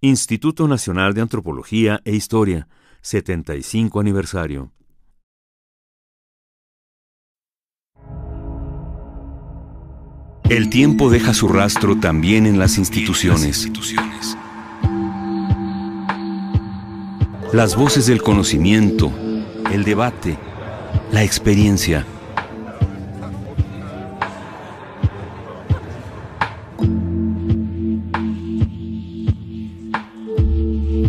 Instituto Nacional de Antropología e Historia, 75 aniversario. El tiempo deja su rastro también en las instituciones. Las voces del conocimiento, el debate, la experiencia.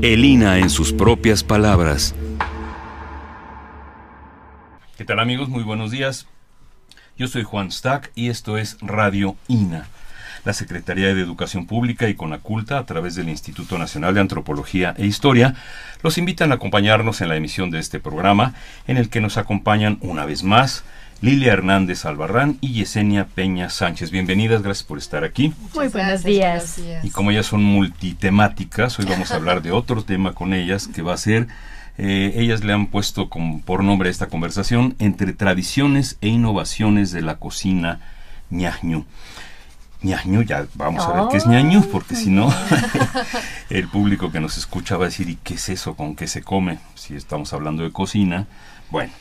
Elina en sus propias palabras. ¿Qué tal amigos? Muy buenos días. Yo soy Juan Stack y esto es Radio INA. La Secretaría de Educación Pública y Conaculta, a través del Instituto Nacional de Antropología e Historia, los invitan a acompañarnos en la emisión de este programa, en el que nos acompañan una vez más Lilia Hernández Albarrán y Yesenia Peña Sánchez. Bienvenidas, gracias por estar aquí. Muy buenos días. Y como ellas son multitemáticas, hoy vamos a hablar de otro tema con ellas, que va a ser, eh, ellas le han puesto como por nombre a esta conversación, entre tradiciones e innovaciones de la cocina ñañu. ñañu, ya vamos a ver qué es ñañu, porque si no, el público que nos escucha va a decir, ¿y qué es eso? ¿Con qué se come? Si estamos hablando de cocina. Bueno,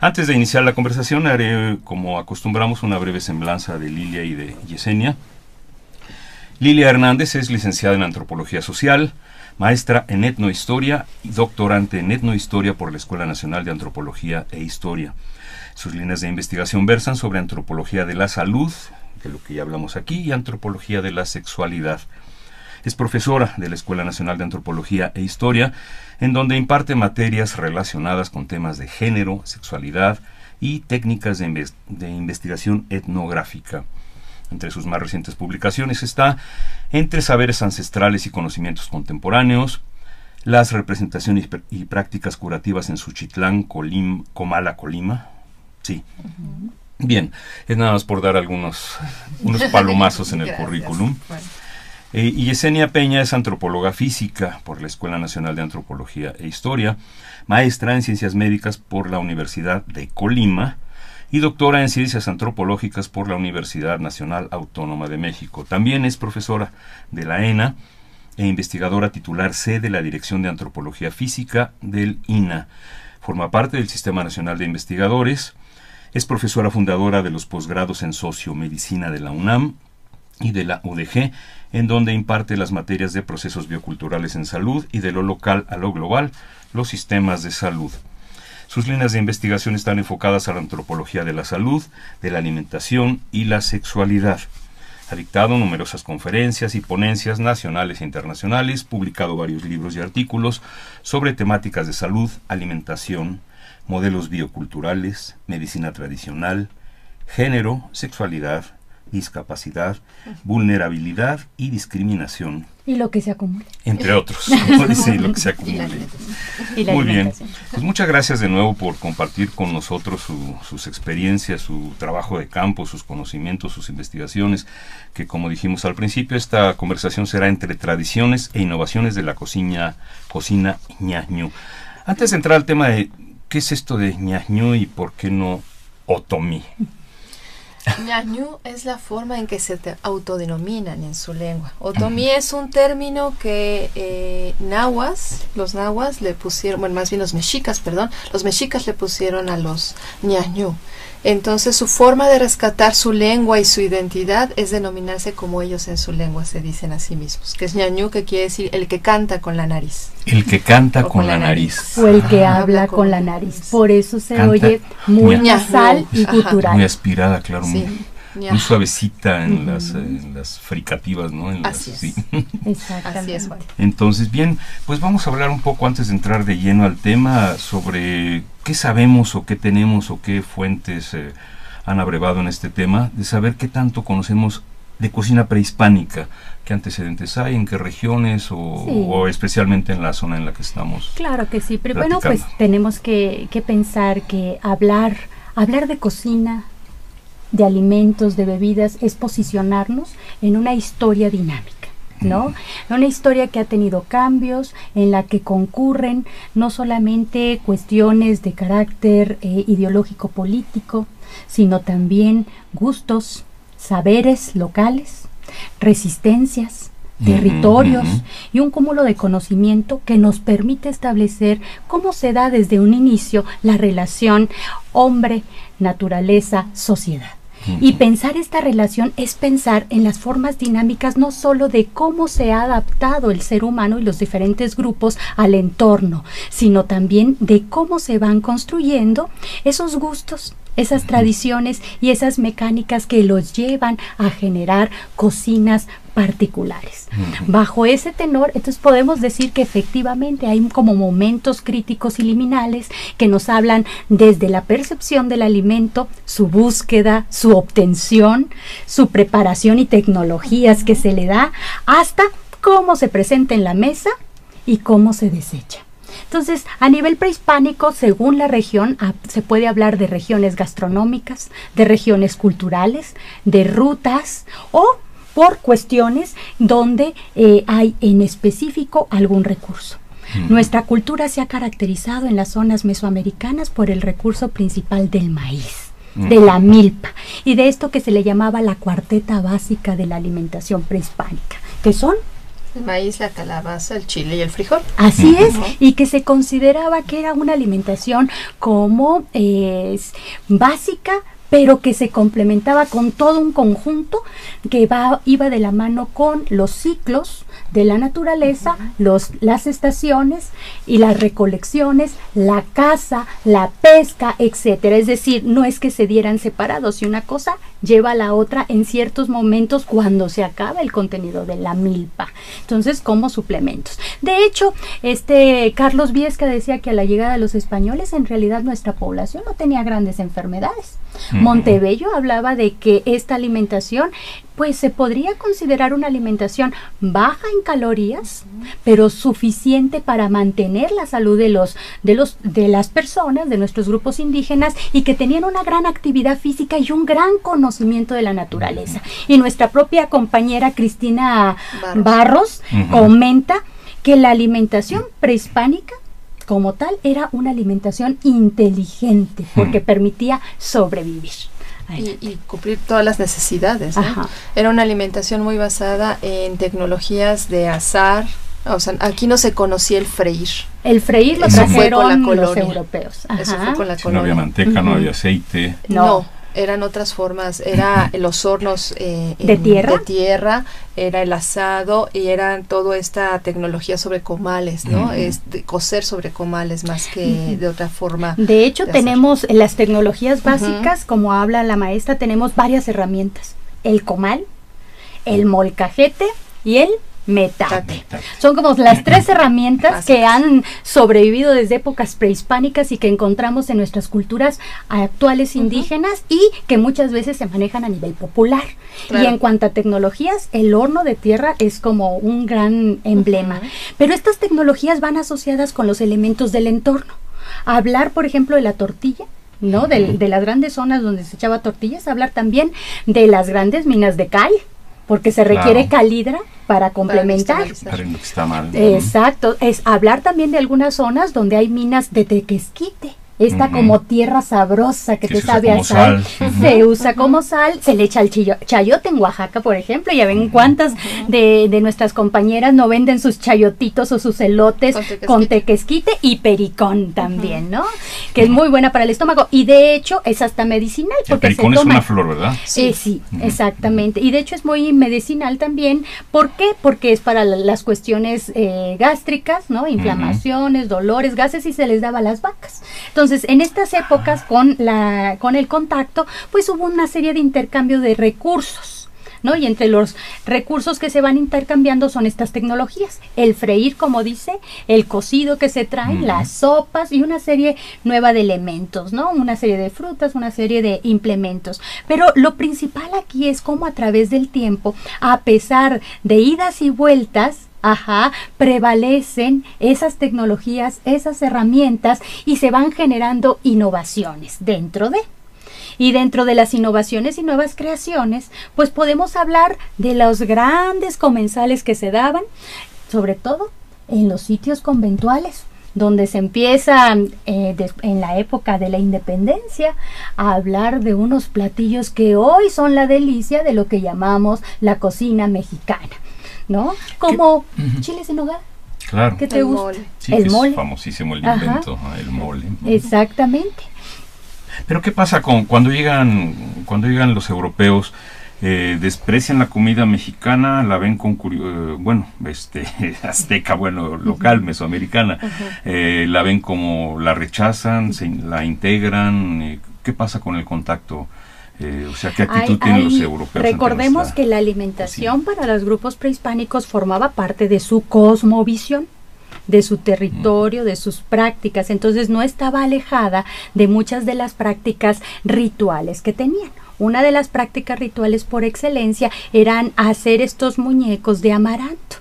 antes de iniciar la conversación, haré, como acostumbramos, una breve semblanza de Lilia y de Yesenia. Lilia Hernández es licenciada en Antropología Social, maestra en Etnohistoria y doctorante en Etnohistoria por la Escuela Nacional de Antropología e Historia. Sus líneas de investigación versan sobre antropología de la salud, de lo que ya hablamos aquí, y antropología de la sexualidad. Es profesora de la Escuela Nacional de Antropología e Historia, en donde imparte materias relacionadas con temas de género, sexualidad y técnicas de, investigación etnográfica. Entre sus más recientes publicaciones está Entre saberes ancestrales y conocimientos contemporáneos, las representaciones y prácticas curativas en Suchitlán, Colim, Comala, Colima. Sí. Bien, es nada más por dar algunos unos palomazos en el currículum. Eh, y Yesenia Peña es antropóloga física por la Escuela Nacional de Antropología e Historia, maestra en ciencias médicas por la Universidad de Colima y doctora en ciencias antropológicas por la Universidad Nacional Autónoma de México. También es profesora de la ENA e investigadora titular C de la Dirección de Antropología Física del INA. Forma parte del Sistema Nacional de Investigadores. Es profesora fundadora de los posgrados en Sociomedicina de la UNAM y de la UDG en donde imparte las materias de procesos bioculturales en salud y de lo local a lo global, los sistemas de salud. Sus líneas de investigación están enfocadas a la antropología de la salud, de la alimentación y la sexualidad. Ha dictado numerosas conferencias y ponencias nacionales e internacionales, publicado varios libros y artículos sobre temáticas de salud, alimentación, modelos bioculturales, medicina tradicional, género, sexualidad, discapacidad, vulnerabilidad y discriminación. Y lo que se acumule. Entre otros. sí, lo que se acumule. Muy bien. Pues muchas gracias de nuevo por compartir con nosotros sus experiencias, su trabajo de campo, sus conocimientos, sus investigaciones, que como dijimos al principio, esta conversación será entre tradiciones e innovaciones de la cocina, cocina ñaño. Antes de entrar al tema de qué es esto de ñaño y por qué no otomí. Ñañu es la forma en que se autodenominan en su lengua. Otomí es un término que eh, nahuas, los nahuas le pusieron, bueno, más bien los mexicas, perdón, los mexicas le pusieron a los ñañu. Entonces su forma de rescatar su lengua y su identidad es denominarse como ellos en su lengua se dicen a sí mismos, que es ñañu, que quiere decir el que canta con la nariz. El que canta con, la nariz. O el que ah, habla con, la nariz. Por eso se oye muy nasal y gutural. Muy aspirada, claro. Muy, suavecita en, las, las, fricativas, ¿no? Así, es. Así es. Entonces, bien, pues vamos a hablar un poco antes de entrar de lleno al tema sobre qué sabemos o qué tenemos o qué fuentes eh, han abrevado en este tema, de saber qué tanto conocemos de cocina prehispánica, qué antecedentes hay, en qué regiones o, especialmente en la zona en la que estamos. Claro que sí, pero bueno, pues tenemos que, que pensar que hablar, hablar de cocina, de alimentos, de bebidas, es posicionarnos en una historia dinámica. ¿no? Una historia que ha tenido cambios, en la que concurren no solamente cuestiones de carácter eh, ideológico político, sino también gustos, saberes locales, resistencias, territorios y un cúmulo de conocimiento que nos permite establecer cómo se da desde un inicio la relación hombre, naturaleza, sociedad. Y pensar esta relación es pensar en las formas dinámicas no solo de cómo se ha adaptado el ser humano y los diferentes grupos al entorno, sino también de cómo se van construyendo esos gustos, esas tradiciones y esas mecánicas que los llevan a generar cocinas particulares. Bajo ese tenor, entonces podemos decir que efectivamente hay como momentos críticos y liminales que nos hablan desde la percepción del alimento, su búsqueda, su obtención, su preparación y tecnologías que se le da, hasta cómo se presenta en la mesa y cómo se desecha. Entonces, a nivel prehispánico, según la región, ah, se puede hablar de regiones gastronómicas, de regiones culturales, de rutas o por cuestiones donde eh, hay en específico algún recurso. Nuestra cultura se ha caracterizado en las zonas mesoamericanas por el recurso principal del maíz de la milpa y de esto que se le llamaba la cuarteta básica de la alimentación prehispánica, que son el maíz, la calabaza, el chile y el frijol. Así es, y que se consideraba que era una alimentación como es básica, pero que se complementaba con todo un conjunto que va, iba de la mano con los ciclos de la naturaleza, los, las estaciones y las recolecciones, la caza, la pesca, etcétera. Es decir, no es que se dieran separados y una cosa lleva a la otra en ciertos momentos cuando se acaba el contenido de la milpa. Entonces, como suplementos. De hecho, este Carlos Viesca decía que a la llegada de los españoles en realidad nuestra población no tenía grandes enfermedades. Montebello hablaba de que esta alimentación pues se podría considerar una alimentación baja en calorías, pero suficiente para mantener la salud de los de los de las personas, de nuestros grupos indígenas y que tenían una gran actividad física y un gran conocimiento de la naturaleza. Y nuestra propia compañera Cristina Barros, comenta que la alimentación prehispánica como tal era una alimentación inteligente porque permitía sobrevivir. Y, cumplir todas las necesidades. Era una alimentación muy basada en tecnologías de azar. O sea, aquí no se conocía el freír. El freír lo trajeron los europeos. Eso fue con la colonia. No había manteca, no había aceite. no eran otras formas, era los hornos eh, ¿De, tierra? de tierra, era el asado y era toda esta tecnología sobre comales, ¿no? Es coser sobre comales más que de otra forma. De hecho, tenemos las tecnologías básicas, como habla la maestra, tenemos varias herramientas. El comal, el molcajete y el metate. Son como las tres herramientas que han sobrevivido desde épocas prehispánicas y que encontramos en nuestras culturas actuales indígenas y que muchas veces se manejan a nivel popular. Y en cuanto a tecnologías, el horno de tierra es como un gran emblema. Pero estas tecnologías van asociadas con los elementos del entorno. Hablar, por ejemplo, de la tortilla, ¿no? De, de, las grandes zonas donde se echaba tortillas, hablar también de las grandes minas de cal, porque se requiere calidra para complementar. Exacto, es hablar también de algunas zonas donde hay minas de tequesquite esta como tierra sabrosa que, te sabe a sal, se usa como sal, se le echa el chayote en Oaxaca, por ejemplo, ya ven cuántas de, de, nuestras compañeras no venden sus chayotitos o sus elotes con tequesquite, y pericón también, ¿no? Que es muy buena para el estómago y de hecho es hasta medicinal. Porque el pericón es una flor, ¿verdad? Sí, sí, exactamente. Y de hecho es muy medicinal también. ¿Por qué? Porque es para las cuestiones eh, gástricas, ¿no? Inflamaciones, dolores, gases y se les daba a las vacas. Entonces, entonces, en estas épocas con, la, con el contacto, pues hubo una serie de intercambio de recursos. ¿no? Y entre los recursos que se van intercambiando son estas tecnologías. El freír, como dice, el cocido que se trae, las sopas y una serie nueva de elementos, ¿no? Una serie de frutas, una serie de implementos. Pero lo principal aquí es cómo a través del tiempo, a pesar de idas y vueltas, Ajá, prevalecen esas tecnologías, esas herramientas y se van generando innovaciones dentro de. Y dentro de las innovaciones y nuevas creaciones, pues podemos hablar de los grandes comensales que se daban, sobre todo en los sitios conventuales, donde se empieza eh, en la época de la independencia a hablar de unos platillos que hoy son la delicia de lo que llamamos la cocina mexicana ¿no? Como chiles en hogar. Claro. ¿Qué te El gusta? mole. Sí, el que mole. Es famosísimo el invento, el mole. Exactamente. Pero ¿qué pasa con cuando llegan cuando llegan los europeos? eh, desprecian la comida mexicana, la ven con curio- eh, bueno, este azteca, bueno, local, mesoamericana, eh, la ven como la rechazan, se, la integran. eh, ¿Qué pasa con el contacto? Eh, o sea, ¿qué actitud Hay- tienen los europeos? Recordemos nuestra- que la alimentación para los grupos prehispánicos formaba parte de su cosmovisión de su territorio, de sus prácticas, entonces no estaba alejada de muchas de las prácticas rituales que tenían. Una de las prácticas rituales por excelencia eran hacer estos muñecos de amaranto.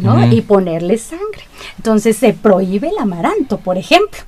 ¿No? Y ponerles sangre. Entonces se prohíbe el amaranto, por ejemplo.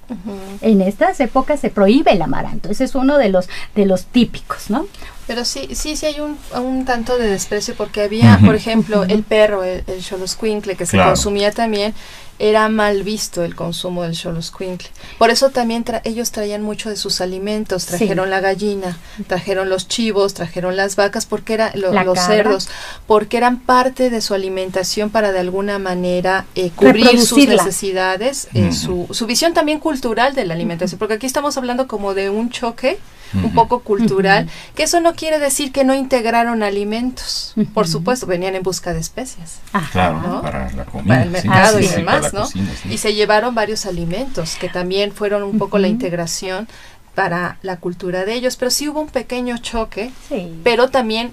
En estas épocas se prohíbe el amaranto. Ese es uno de los de los típicos, ¿no? Pero sí, sí, sí hay un, un tanto de desprecio porque había, por ejemplo, el perro, el, el que se consumía también, era mal visto el consumo del xoloscuincle. Por eso también tra- ellos traían mucho de sus alimentos, trajeron Sí. la gallina, trajeron los chivos, trajeron las vacas, porque era lo- los cabra. cerdos, porque eran parte de su alimentación para de alguna manera eh, cubrir sus necesidades, eh, su, su visión también cultural de la alimentación, porque aquí estamos hablando como de un choque un poco cultural, que eso no quiere decir que no integraron alimentos. Por supuesto, venían en busca de especias Ajá. Claro, ¿no? para la comida. para el mercado sí, y sí, demás, ¿no? cocina, sí. Y se llevaron varios alimentos que también fueron un poco la integración para la cultura de ellos, pero sí hubo un pequeño choque, Sí. pero también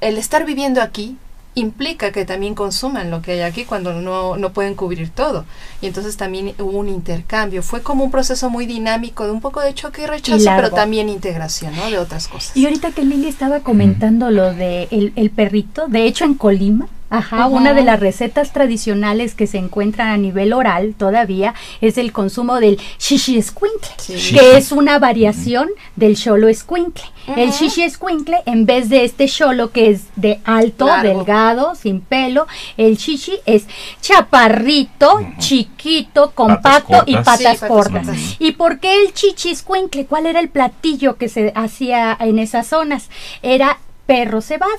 el estar viviendo aquí implica que también consuman lo que hay aquí cuando no, no pueden cubrir todo. Y entonces también hubo un intercambio. Fue como un proceso muy dinámico de un poco de choque y rechazo, pero también integración, ¿no? De otras cosas. Y ahorita que Lili estaba comentando lo de el, el perrito, de hecho en Colima, ajá, una de las recetas tradicionales que se encuentran a nivel oral todavía es el consumo del shishi escuincle, Sí. que es una variación del cholo escuincle. El shishi escuincle, en vez de este cholo que es de alto, Largo. delgado, sin pelo, el shishi es chaparrito, chiquito, compacto y patas Sí, patas cortas. ¿Y por qué el chichiscuincle? ¿Cuál era el platillo que se hacía en esas zonas? Era perro cebado.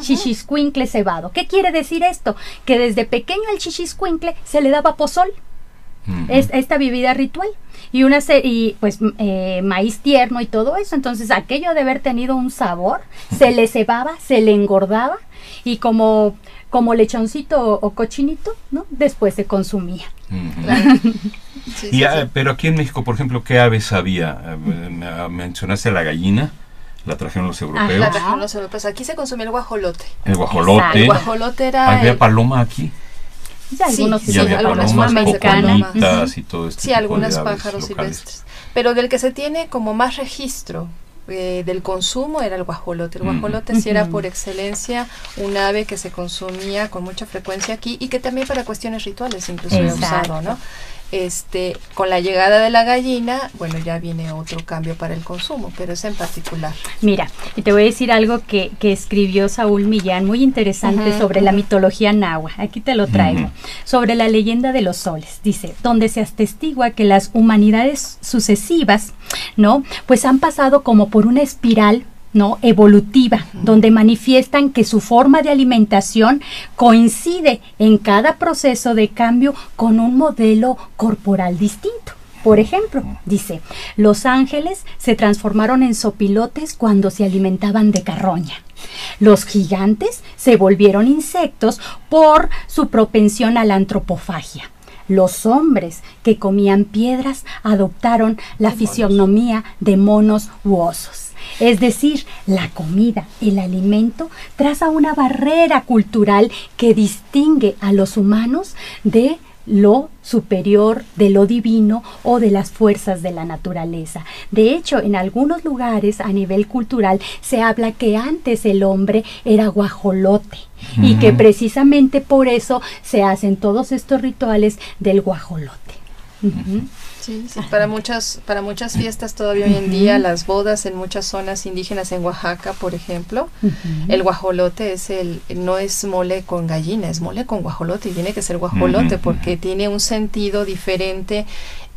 Chichiscuincle cebado. ¿Qué quiere decir esto? Que desde pequeño al chichiscuincle se le daba pozol, es- esta bebida ritual. Y una se- y pues eh, maíz tierno y todo eso. Entonces aquello de haber tenido un sabor, se le cebaba, se le engordaba y como, como lechoncito o, o cochinito, ¿no? Después se consumía. Sí, Y, sí, ah, sí. Pero aquí en México, por ejemplo, ¿qué aves había? Eh, ah, mencionaste la gallina, la trajeron los europeos. La trajeron los europeos. Aquí se consumía el guajolote. El guajolote. El guajolote era Había el- paloma aquí. Ya Sí, algunos sí, y había algunas palomas, y todo este Sí, algunos pájaros silvestres. Pero del que se tiene como más registro eh, del consumo era el guajolote. El guajolote sí era por excelencia un ave que se consumía con mucha frecuencia aquí y que también para cuestiones rituales incluso era usado, ¿no? Este, con la llegada de la gallina, bueno, ya viene otro cambio para el consumo, pero es en particular. Mira, y te voy a decir algo que, que escribió Saúl Millán, muy interesante sobre la mitología nahua. Aquí te lo traigo. Sobre la leyenda de los soles. Dice, donde se atestigua que las humanidades sucesivas, ¿no? Pues han pasado como por una espiral. ¿No? evolutiva, donde manifiestan que su forma de alimentación coincide en cada proceso de cambio con un modelo corporal distinto. Por ejemplo, dice, los ángeles se transformaron en sopilotes cuando se alimentaban de carroña. Los gigantes se volvieron insectos por su propensión a la antropofagia. Los hombres que comían piedras adoptaron la fisionomía de monos u osos. Es decir, la comida, el alimento, traza una barrera cultural que distingue a los humanos de lo superior, de lo divino o de las fuerzas de la naturaleza. De hecho, en algunos lugares a nivel cultural se habla que antes el hombre era guajolote y que precisamente por eso se hacen todos estos rituales del guajolote. Sí, sí, para muchas, para muchas fiestas todavía hoy en día, las bodas en muchas zonas indígenas en Oaxaca, por ejemplo, el guajolote es el, no es mole con gallina, es mole con guajolote y tiene que ser guajolote porque tiene un sentido diferente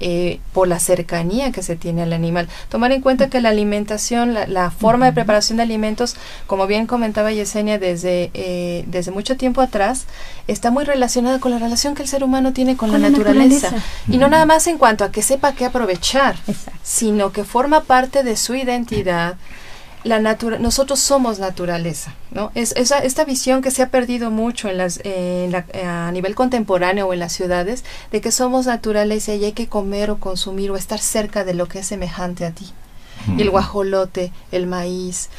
eh, por la cercanía que se tiene al animal. Tomar en cuenta que la alimentación, la, forma de preparación de alimentos, como bien comentaba Yesenia desde, eh, desde mucho tiempo atrás, está muy relacionada con la relación que el ser humano tiene con, la, naturaleza. Y no nada más en cuanto a que sepa qué aprovechar, sino que forma parte de su identidad la nosotros somos naturaleza, ¿no? Es, esa, esta visión que se ha perdido mucho en las, a nivel contemporáneo o en las ciudades, de que somos naturaleza y hay que comer o consumir o estar cerca de lo que es semejante a ti. El guajolote, el maíz,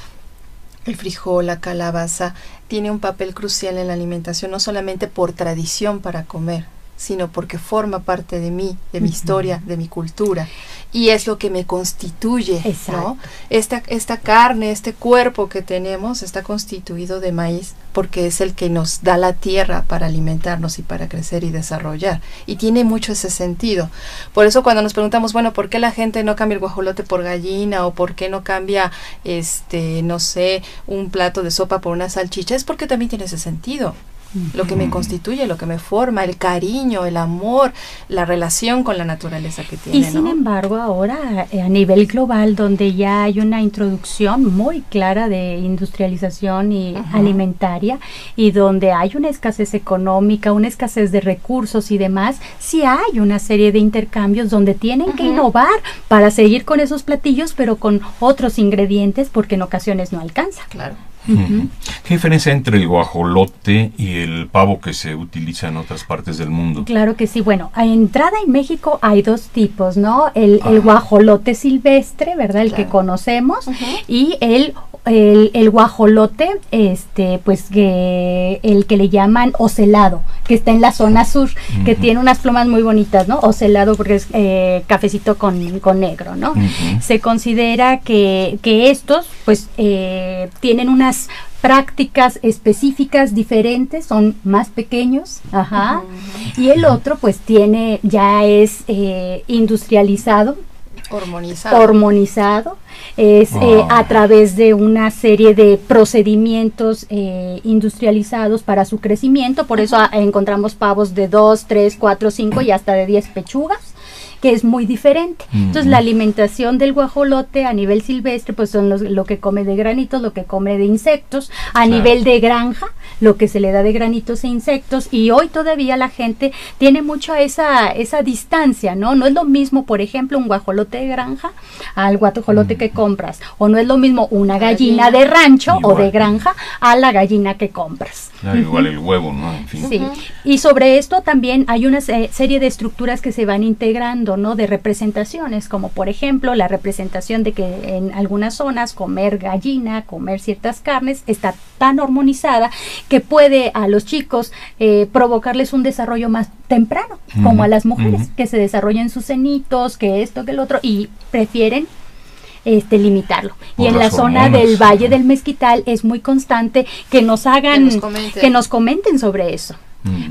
el frijol, la calabaza, tiene un papel crucial en la alimentación, no solamente por tradición para comer, sino porque forma parte de mí, de mi historia, de mi cultura. Y es lo que me constituye, ¿no? Esta, esta carne, este cuerpo que tenemos está constituido de maíz porque es el que nos da la tierra para alimentarnos y para crecer y desarrollar. Y tiene mucho ese sentido. Por eso cuando nos preguntamos, bueno, ¿por qué la gente no cambia el guajolote por gallina o por qué no cambia, este, no sé, un plato de sopa por una salchicha? Es porque también tiene ese sentido lo que me constituye, lo que me forma, el cariño, el amor, la relación con la naturaleza que tiene. Y sin embargo, ahora eh, a nivel global, donde ya hay una introducción muy clara de industrialización y alimentaria, y donde hay una escasez económica, una escasez de recursos y demás, sí hay una serie de intercambios donde tienen que innovar para seguir con esos platillos, pero con otros ingredientes, porque en ocasiones no alcanza. Claro. ¿Qué diferencia entre el guajolote y el pavo que se utiliza en otras partes del mundo? Claro que sí. Bueno, a entrada en México hay dos tipos, ¿no? El, guajolote silvestre, ¿verdad? El que conocemos, y el el, guajolote, este, pues que el que le llaman ocelado, que está en la zona sur, que tiene unas plumas muy bonitas, ¿no? Ocelado porque es eh, cafecito con, con, negro, ¿no? Se considera que, que estos, pues, eh, tienen unas prácticas específicas diferentes, son más pequeños, ajá, y el otro pues tiene, ya es eh, industrializado, hormonizado, hormonizado. Es eh, a través de una serie de procedimientos eh, industrializados para su crecimiento, por eso encontramos pavos de 2, 3, 4, 5 y hasta de 10 pechugas que es muy diferente. Entonces, la alimentación del guajolote a nivel silvestre, pues son los, lo que come de granitos, lo que come de insectos. A nivel de granja, lo que se le da de granitos e insectos. Y hoy todavía la gente tiene mucho esa, esa distancia, ¿no? No es lo mismo, por ejemplo, un guajolote de granja al guajolote que compras. O no es lo mismo una gallina, de rancho o de granja a la gallina que compras. igual el huevo, ¿no? Sí. Y sobre esto también hay una serie de estructuras que se van integrando ¿no? De representaciones, como por ejemplo la representación de que en algunas zonas comer gallina, comer ciertas carnes, está tan hormonizada que puede a los chicos eh, provocarles un desarrollo más temprano, como a las mujeres, que se desarrollen sus cenitos, que esto, que el otro, y prefieren este limitarlo. y en la zona del Valle del Mezquital es muy constante que nos hagan, que nos comenten, sobre eso.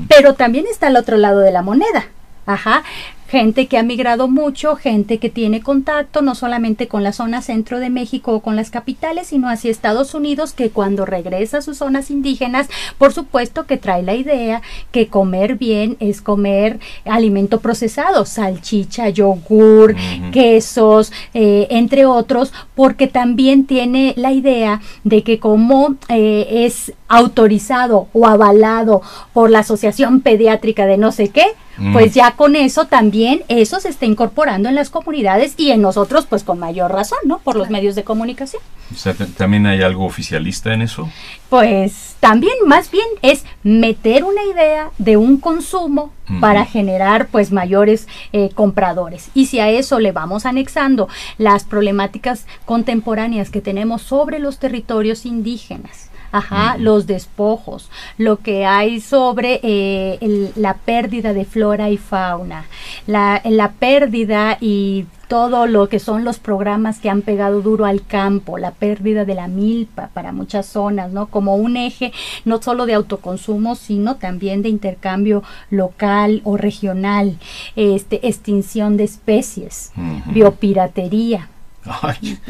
Pero también está el otro lado de la moneda. Ajá gente que ha migrado mucho, gente que tiene contacto no solamente con la zona centro de México o con las capitales, sino hacia Estados Unidos, que cuando regresa a sus zonas indígenas, por supuesto que trae la idea que comer bien es comer alimento procesado, salchicha, yogur, quesos, eh, entre otros, porque también tiene la idea de que como eh, es autorizado o avalado por la Asociación Pediátrica de no sé qué, pues ya con eso también eso se está incorporando en las comunidades y en nosotros pues con mayor razón, ¿no? Por los medios de comunicación. O sea, ¿también hay algo oficialista en eso? Pues también más bien es meter una idea de un consumo para generar pues mayores eh, compradores. Y si a eso le vamos anexando las problemáticas contemporáneas que tenemos sobre los territorios indígenas, Ajá, los despojos, lo que hay sobre eh, la pérdida de flora y fauna, la, la pérdida y todo lo que son los programas que han pegado duro al campo, la pérdida de la milpa para muchas zonas, ¿no? Como un eje no solo de autoconsumo, sino también de intercambio local o regional, este, extinción de especies, biopiratería.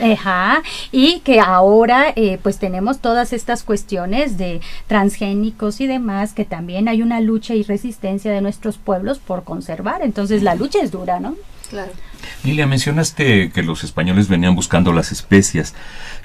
Ajá, y que ahora eh, pues tenemos todas estas cuestiones de transgénicos y demás, que también hay una lucha y resistencia de nuestros pueblos por conservar. Entonces la lucha es dura, ¿no? Claro. Lilia, mencionaste que los españoles venían buscando las especias.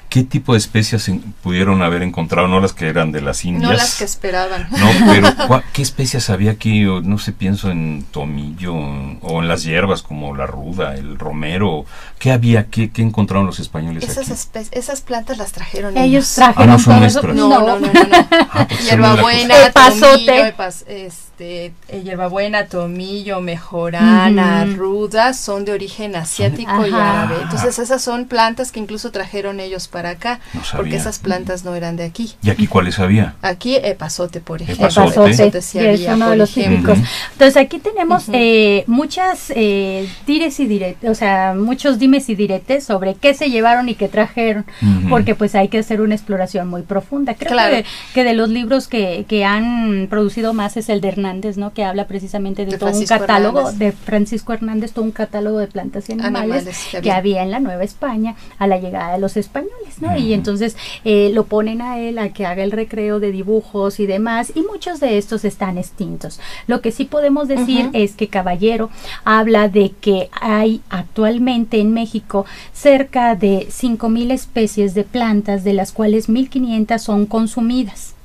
¿Qué tipo de especias pudieron haber encontrado? No las que eran de las Indias. No las que esperaban. No, pero ¿qué especias había aquí? No sé, pienso en tomillo o en las hierbas como la ruda, el romero. ¿Qué había? ¿Qué, qué encontraron los españoles esas aquí? Esas plantas las trajeron ellos. trajeron ah, no son nuestras. No, no, no, no. Ah, pues hierbabuena, tomillo, este, eh, hierbabuena, tomillo, mejorana, ruda, son de origen asiático y árabe. Entonces esas son plantas que incluso trajeron ellos para acá, porque esas plantas no eran de aquí. ¿Y aquí cuáles había? Aquí epazote, por ejemplo. Epazote, es uno de los típicos. Entonces aquí tenemos eh, muchas eh, dires y diretes, o sea, muchos dimes y diretes sobre qué se llevaron y qué trajeron, porque pues hay que hacer una exploración muy profunda. Creo que, de los libros que, que, han producido más es el de Hernández, ¿no? Que habla precisamente de, todo un catálogo de Francisco Hernández, todo un catálogo de plantas y animales, que había en la Nueva España a la llegada de los españoles. Y entonces eh, lo ponen a él a que haga el recreo de dibujos y demás, y muchos de estos están extintos. Lo que sí podemos decir es que Caballero habla de que hay actualmente en México cerca de 5.000 especies de plantas, de las cuales 1.500 son consumidas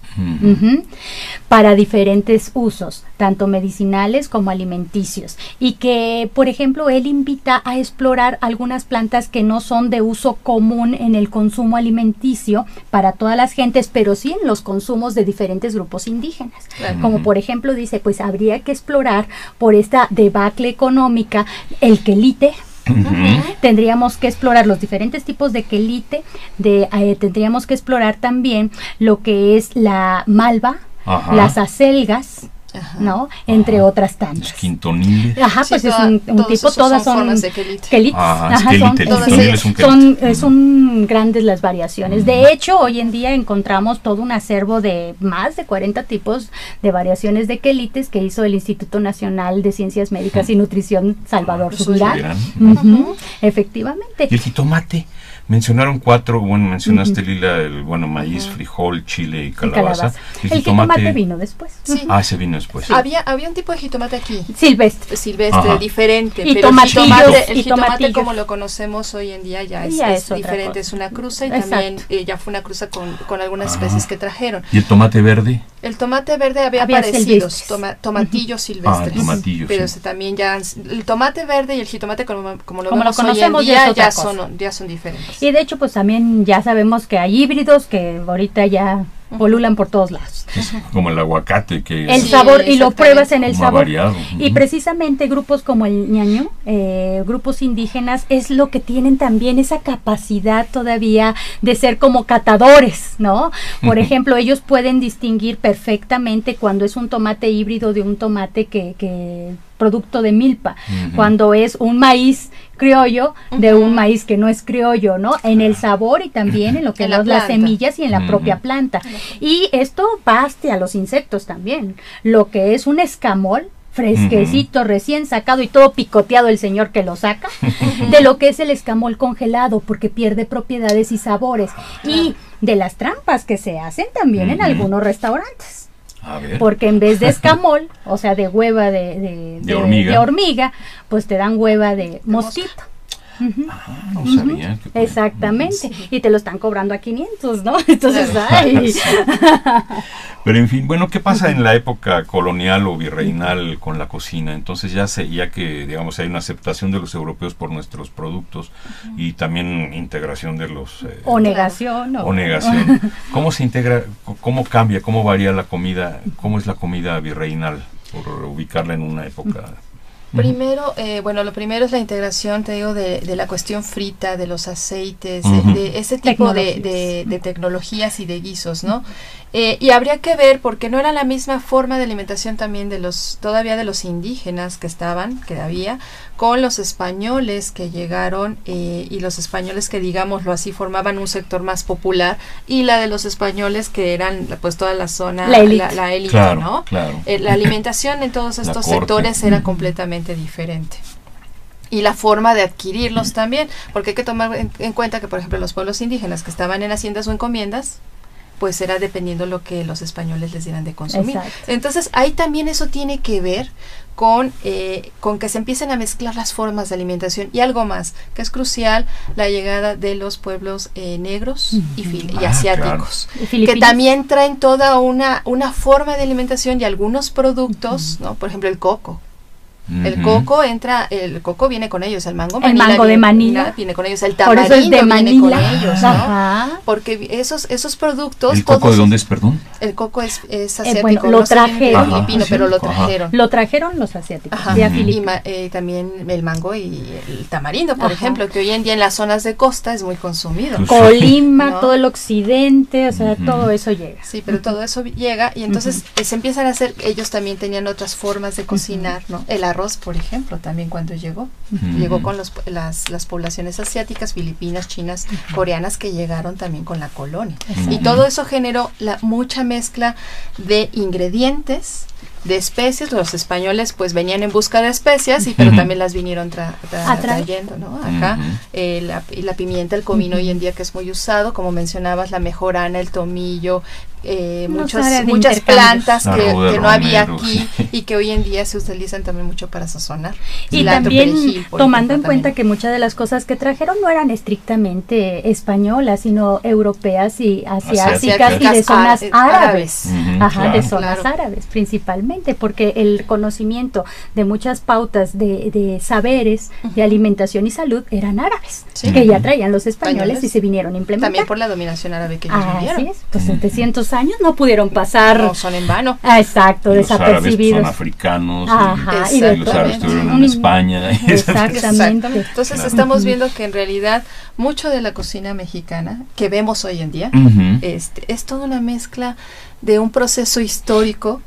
para diferentes usos, tanto medicinales como alimenticios. Y que, por ejemplo, él invita a explorar algunas plantas que no son de uso común en el consumo alimenticio para todas las gentes, pero sí en los consumos de diferentes grupos indígenas. Como por ejemplo dice, pues habría que explorar por esta debacle económica el quelite, Tendríamos que explorar los diferentes tipos de quelite, de, eh, tendríamos que explorar también lo que es la malva, las acelgas, ¿no? Entre otras tantas. Quintoniles. Ajá, pues es un, tipo, todas son, formas de quelite. Ajá, son, son, grandes las variaciones. De hecho, hoy en día encontramos todo un acervo de más de 40 tipos de variaciones de quelites que hizo el Instituto Nacional de Ciencias Médicas y Nutrición Salvador Subirán. Efectivamente. ¿Y el jitomate? Mencionaron cuatro, bueno, mencionaste Lila, el bueno, maíz, frijol, chile y calabaza. El, jitomate, vino después. Ah, ese vino después. Había, había un tipo de jitomate aquí. Silvestre. Silvestre, diferente. Y pero el jitomate, el jitomate como lo conocemos hoy en día ya es, diferente, es una cruza y también eh, ya fue una cruza con, con algunas especies que trajeron. ¿Y el tomate verde? El tomate verde había, parecidos, tomatillos silvestres. Ah, tomatillos. Pero también ya, el tomate verde y el jitomate como, como lo vemos hoy en día ya son, ya son diferentes. Y de hecho, pues también ya sabemos que hay híbridos que ahorita ya polulan por todos lados. como el aguacate que el sabor y lo pruebas en el sabor. Y precisamente grupos como el ñaño, eh, grupos indígenas es lo que tienen también esa capacidad todavía de ser como catadores, ¿no? Por ejemplo, ellos pueden distinguir perfectamente cuando es un tomate híbrido de un tomate que, que producto de milpa, cuando es un maíz criollo de un maíz que no es criollo, ¿no? En el sabor y también en lo que son las semillas y en la propia planta. Y esto baste a los insectos también. Lo que es un escamol, fresquecito, recién sacado y todo picoteado el señor que lo saca, de lo que es el escamol congelado, porque pierde propiedades y sabores, y de las trampas que se hacen también en algunos restaurantes. Porque en vez de escamol, o sea, de hueva de, de, hormiga. pues te dan hueva de mosquito. Ah, no sabía. Exactamente. Y te lo están cobrando a 500, ¿no? Entonces, ay. Pero en fin, bueno, ¿qué pasa en la época colonial o virreinal con la cocina? Entonces ya se, ya que digamos hay una aceptación de los europeos por nuestros productos y también integración de los eh, o negación o, negación. ¿Cómo se integra? ¿Cómo cambia? ¿Cómo varía la comida? ¿Cómo es la comida virreinal por ubicarla en una época? Primero, eh, bueno, lo primero es la integración, te digo, de, de la cuestión frita, de los aceites, de, ese tipo de, de, tecnologías y de guisos, ¿no? Eh, y habría que ver, porque no era la misma forma de alimentación también de los, todavía de los indígenas que estaban, que había, con los españoles que llegaron eh, y los españoles que, digámoslo así, formaban un sector más popular y la de los españoles que eran, pues, toda la zona, la élite, ¿no? Eh, la alimentación en todos estos sectores era completamente diferente. Y la forma de adquirirlos también, porque hay que tomar en, cuenta que, por ejemplo, los pueblos indígenas que estaban en haciendas o encomiendas, pues era dependiendo lo que los españoles les dieran de consumir. Entonces ahí también eso tiene que ver con, eh, con que se empiecen a mezclar las formas de alimentación y algo más, que es crucial, la llegada de los pueblos eh, negros y, ah, asiáticos, que también traen toda una, una forma de alimentación y algunos productos, ¿no? por ejemplo el coco. El coco entra, el coco viene con ellos, el mango, el mango de Manila viene con ellos, el tamarindo de viene con ellos, ¿no? Porque esos esos productos. ¿El coco de dónde es, perdón? El coco es, es eh, asiático, bueno, lo trajeron, filipino, pero lo trajeron. Lo trajeron los asiáticos. Y eh, también el mango y el tamarindo, por ejemplo, que hoy en día en las zonas de costa es muy consumido. Pues Colima, todo el occidente, o sea, todo eso llega. Sí, pero todo eso llega y entonces se empiezan a hacer. Ellos también tenían otras formas de cocinar, ¿no? El arroz por ejemplo, también cuando llegó. Llegó con los, las, las, poblaciones asiáticas, filipinas, chinas, coreanas que llegaron también con la colonia. Y todo eso generó la, mucha mezcla de ingredientes de especies, los españoles pues venían en busca de especias, y, pero también las vinieron trayendo, ¿no? Acá eh, la, la, pimienta, el comino hoy en día que es muy usado, como mencionabas, la mejorana, el tomillo, eh, muchas, muchas plantas que, no había aquí y que hoy en día se utilizan también mucho para sazonar. Y también tomando en cuenta que muchas de las cosas que trajeron no eran estrictamente españolas, sino europeas y asiáticas y de zonas árabes. Ajá, de zonas árabes principalmente, porque el conocimiento de muchas pautas de, de saberes de alimentación y salud eran árabes, que ya traían los españoles, y se vinieron a implementar. También por la dominación árabe que ellos Así es, pues 700 años no pudieron pasar. No son en vano. Ah, exacto, desapercibidos. son africanos, y, los árabes estuvieron en España. Exactamente. Entonces estamos viendo que en realidad mucho de la cocina mexicana que vemos hoy en día este, es toda una mezcla de un proceso histórico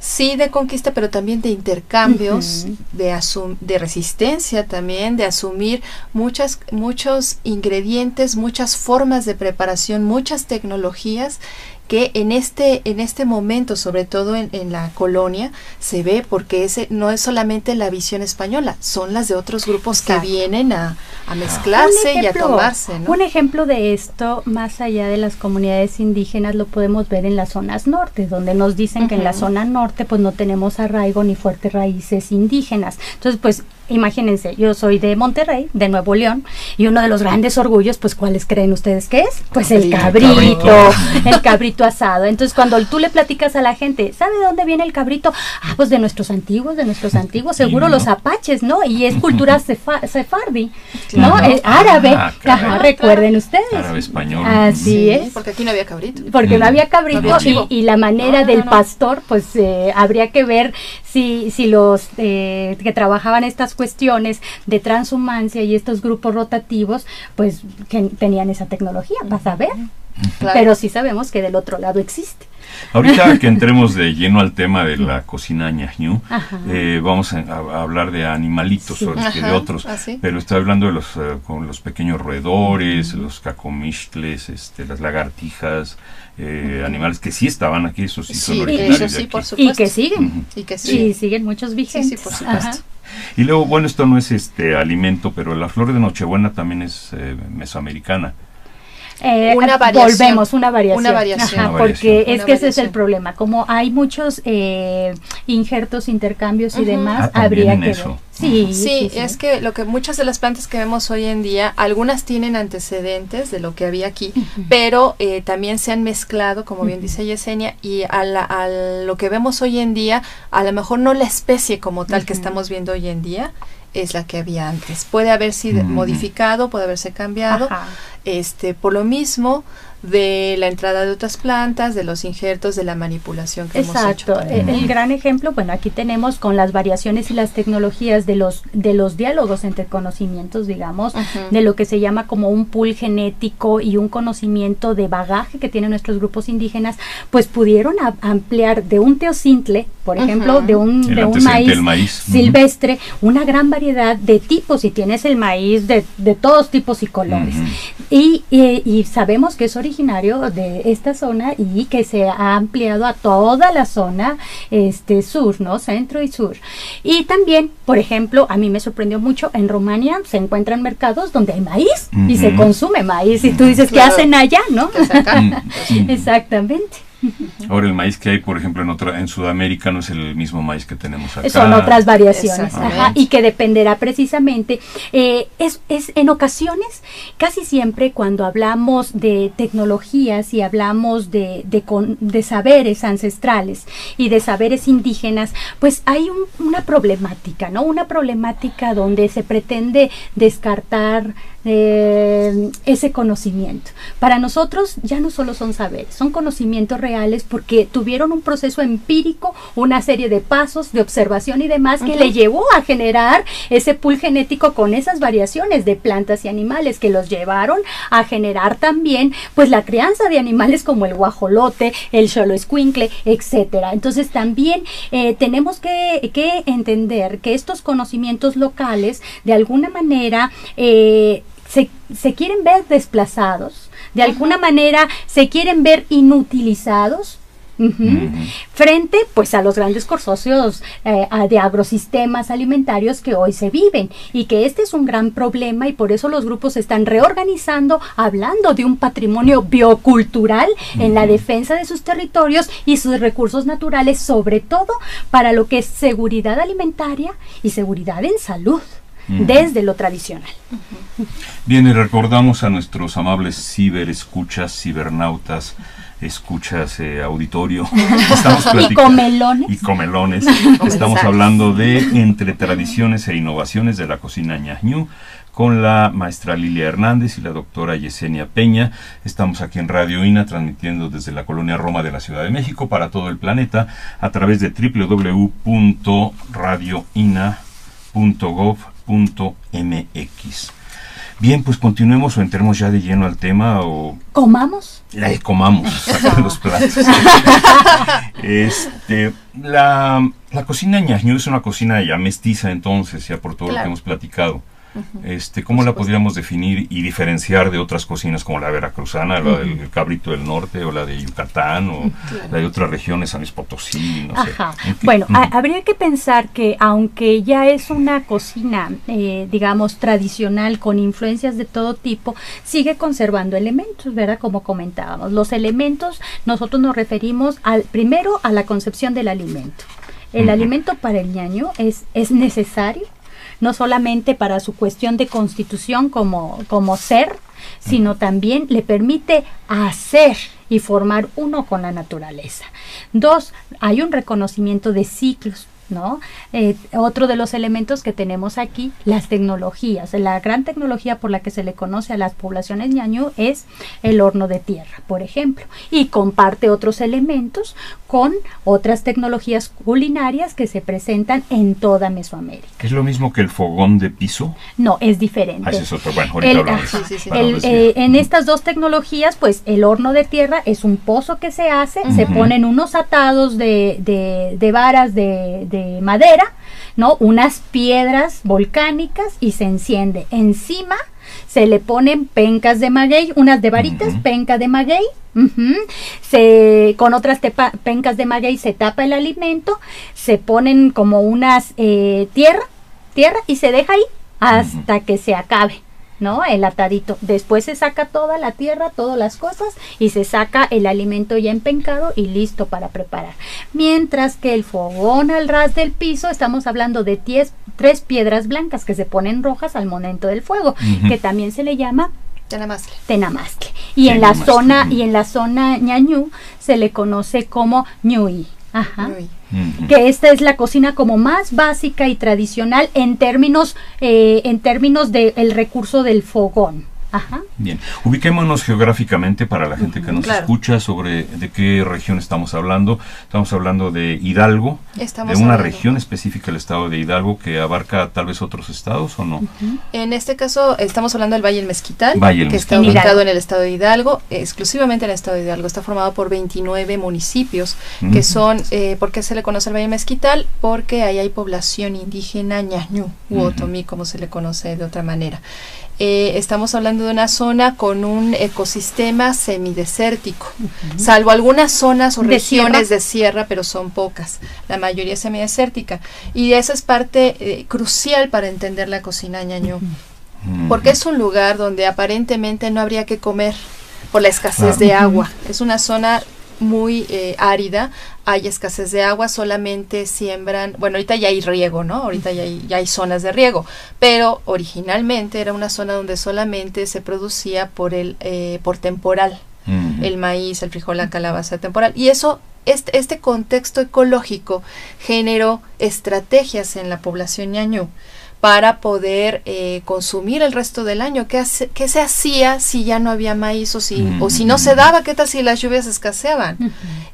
sí de conquista, pero también de intercambios, de, de resistencia también, de asumir muchas, muchos ingredientes, muchas formas de preparación, muchas tecnologías que en este, en este momento, sobre todo en, la colonia, se ve porque ese no es solamente la visión española, son las de otros grupos que vienen a, mezclarse y a tomarse. Un ejemplo de esto, más allá de las comunidades indígenas, lo podemos ver en las zonas norte, donde nos dicen que en la zona norte pues no tenemos arraigo ni fuertes raíces indígenas. Entonces, pues imagínense, yo soy de Monterrey, de Nuevo León, y uno de los grandes orgullos, pues, ¿cuáles creen ustedes que es? Pues el cabrito, el cabrito asado. Entonces, cuando tú le platicas a la gente, ¿sabe de dónde viene el cabrito? Ah, pues de nuestros antiguos, de nuestros antiguos, seguro los apaches, ¿no? Y es cultura sefardi, ¿no? Es árabe, ah, recuerden ustedes. Árabe español. Así es. Porque aquí no había cabrito. Porque no había cabrito y, la manera del pastor, pues, eh, habría que ver si, si los eh, que trabajaban estas cuestiones de transhumancia y estos grupos rotativos, pues que tenían esa tecnología, vas a ver. Pero sí sabemos que del otro lado existe. Ahorita que entremos de lleno al tema de la cocina ñañú, eh, vamos a, hablar de animalitos o de otros, ah, pero estoy hablando de los, eh, con los pequeños roedores, los cacomistles, este, las lagartijas, eh, animales que sí estaban aquí, esos sí, son originarios de aquí. Y que siguen, y que siguen, siguen muchos vigentes. por supuesto. Y luego, bueno, esto no es este alimento, pero la flor de Nochebuena también es mesoamericana. Eh, una variación. Volvemos, una variación. Una variación. porque es que ese es el problema. Como hay muchos eh, injertos, intercambios y demás, ah, habría que ver. Sí, sí, es que lo que muchas de las plantas que vemos hoy en día, algunas tienen antecedentes de lo que había aquí, pero eh, también se han mezclado, como bien dice Yesenia, y a, a, lo que vemos hoy en día, a lo mejor no la especie como tal que estamos viendo hoy en día, es la que había antes. Puede haber sido modificado, puede haberse cambiado. Este, por lo mismo, de la entrada de otras plantas, de los injertos, de la manipulación que hemos hecho. Exacto. El, gran ejemplo, bueno, aquí tenemos con las variaciones y las tecnologías de los de los diálogos entre conocimientos, digamos, de lo que se llama como un pool genético y un conocimiento de bagaje que tienen nuestros grupos indígenas, pues pudieron ampliar de un teocintle, por ejemplo, de un, de un maíz, silvestre, una gran variedad de tipos y tienes el maíz de, de todos tipos y colores. Y, y, y sabemos que es originario de esta zona y que se ha ampliado a toda la zona este sur, ¿no? Centro y sur. Y también, por ejemplo, a mí me sorprendió mucho, en Rumania se encuentran mercados donde hay maíz y se consume maíz y tú dices, ¿qué hacen allá, no? Exactamente. Ahora el maíz que hay, por ejemplo, en otra, en Sudamérica no es el mismo maíz que tenemos acá. Son otras variaciones, y que dependerá precisamente. Eh, es, es en ocasiones, casi siempre cuando hablamos de tecnologías y hablamos de, de, saberes ancestrales y de saberes indígenas, pues hay una problemática, ¿no? Una problemática donde se pretende descartar eh, ese conocimiento. Para nosotros ya no solo son saberes, son conocimientos reales porque tuvieron un proceso empírico, una serie de pasos de observación y demás que le llevó a generar ese pool genético con esas variaciones de plantas y animales que los llevaron a generar también pues la crianza de animales como el guajolote, el xoloescuincle, etcétera. Entonces también eh, tenemos que, que, entender que estos conocimientos locales de alguna manera eh, se, se quieren ver desplazados, de alguna manera se quieren ver inutilizados frente pues a los grandes consorcios eh, de agrosistemas alimentarios que hoy se viven y que este es un gran problema y por eso los grupos se están reorganizando hablando de un patrimonio biocultural en la defensa de sus territorios y sus recursos naturales sobre todo para lo que es seguridad alimentaria y seguridad en salud desde lo tradicional. Bien, y recordamos a nuestros amables ciberescuchas, cibernautas, escuchas eh, auditorio. Estamos y comelones. Y comelones. Estamos hablando de entre tradiciones e innovaciones de la cocina ñañú con la maestra Lilia Hernández y la doctora Yesenia Peña. Estamos aquí en Radio INA transmitiendo desde la colonia Roma de la Ciudad de México para todo el planeta a través de www.radioina.gov MX. Bien, pues continuemos o entremos ya de lleno al tema o... ¿Comamos? La, comamos, los platos. este, la, la cocina ñañú es una cocina ya mestiza entonces, ya por todo lo que hemos platicado este, ¿Cómo la podríamos definir y diferenciar de otras cocinas como la veracruzana, la del cabrito del norte o la de Yucatán o la de otras regiones, San Luis Potosí? No sé. Bueno, habría que pensar que aunque ya es una cocina, eh, digamos, tradicional con influencias de todo tipo, sigue conservando elementos, ¿verdad? Como comentábamos. Los elementos, nosotros nos referimos al primero a la concepción del alimento. El alimento para el ñaño es, es necesario no solamente para su cuestión de constitución como, como ser, sino también le permite hacer y formar uno con la naturaleza. Dos, hay un reconocimiento de ciclos ¿no? Eh, otro de los elementos que tenemos aquí, las tecnologías. La gran tecnología por la que se le conoce a las poblaciones ñañú es el horno de tierra, por ejemplo, y comparte otros elementos con otras tecnologías culinarias que se presentan en toda Mesoamérica. ¿Es lo mismo que el fogón de piso? No, es diferente. en estas dos tecnologías, pues el horno de tierra es un pozo que se hace, se ponen unos atados de, de varas de madera, ¿no? Unas piedras volcánicas y se enciende. Encima se le ponen pencas de maguey, unas de varitas, penca de maguey, se, con otras pencas de maguey se tapa el alimento, se ponen como unas eh, tierra, tierra y se deja ahí hasta que se acabe. ¿No? El atadito. Después se saca toda la tierra, todas las cosas y se saca el alimento ya empencado y listo para preparar. Mientras que el fogón al ras del piso, estamos hablando de tres piedras blancas que se ponen rojas al momento del fuego, que también se le llama. Tenamastle. Y en la zona y en la zona ñañú se le conoce como ñui. Ajá. Que esta es la cocina como más básica y tradicional en términos, eh, en términos del recurso del fogón. Ajá. Bien, ubiquémonos geográficamente para la gente que nos escucha sobre de qué región estamos hablando. Estamos hablando de Hidalgo, de una región específica del estado de Hidalgo que abarca tal vez otros estados o no. En este caso estamos hablando del Valle del Mezquital, que está ubicado en el estado de Hidalgo, exclusivamente en el estado de Hidalgo. Está formado por 29 municipios que son, eh, ¿por qué se le conoce el Valle Mezquital? Porque ahí hay población indígena ñañú u otomí, como se le conoce de otra manera. Eh, estamos hablando de una zona con un ecosistema semidesértico, salvo algunas zonas o regiones de sierra, pero son pocas. La mayoría es semidesértica. Y esa es parte eh, crucial para entender la cocina ñañú. Porque es un lugar donde aparentemente no habría que comer por la escasez de agua. Es una zona muy eh, árida, hay escasez de agua, solamente siembran, bueno, ahorita ya hay riego, ¿no? Ahorita ya hay, ya hay zonas de riego, pero originalmente era una zona donde solamente se producía por el eh, por temporal, el maíz, el frijol, la calabaza temporal, y eso este, este contexto ecológico generó estrategias en la población ñañú para poder eh, consumir el resto del año. ¿Qué, ¿Qué, se hacía si ya no había maíz o si, o si no se daba? ¿Qué tal si las lluvias escaseaban?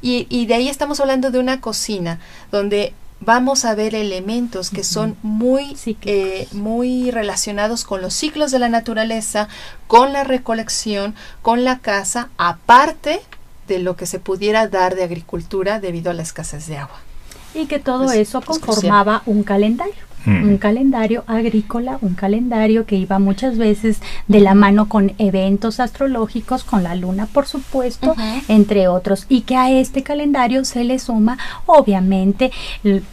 y, y, de ahí estamos hablando de una cocina donde vamos a ver elementos que son muy, eh, muy relacionados con los ciclos de la naturaleza, con la recolección, con la caza, aparte de lo que se pudiera dar de agricultura debido a la escasez de agua. Y que todo eso conformaba un calendario un calendario agrícola, un calendario que iba muchas veces de la mano con eventos astrológicos, con la luna por supuesto, entre otros, y que a este calendario se le suma obviamente,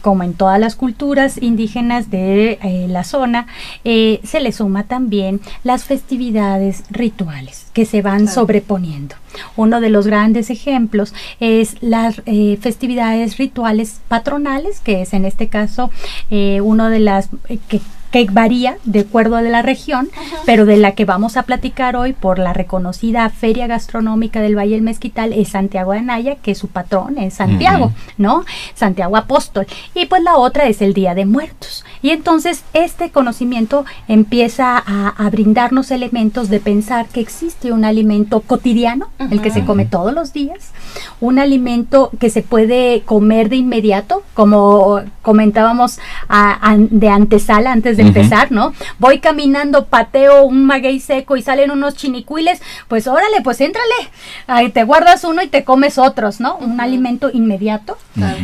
como en todas las culturas indígenas de eh, la zona, eh, se le suma también las festividades rituales que se van sobreponiendo. Uno de los grandes ejemplos es las eh, festividades rituales patronales, que es en este caso eh, uno de las eh, que que varía de acuerdo a la región, pero de la que vamos a platicar hoy por la reconocida Feria Gastronómica del Valle del Mezquital es Santiago de Anaya, que su patrón es Santiago, ¿no? Santiago Apóstol. Y pues la otra es el Día de Muertos. Y entonces este conocimiento empieza a, brindarnos elementos de pensar que existe un alimento cotidiano, el que se come todos los días, un alimento que se puede comer de inmediato, como comentábamos de antesala antes de empezar, ¿no? Voy caminando, pateo un maguey seco y salen unos chinicuiles, pues órale, pues éntrale. Ahí te guardas uno y te comes otros, ¿no? Un alimento inmediato,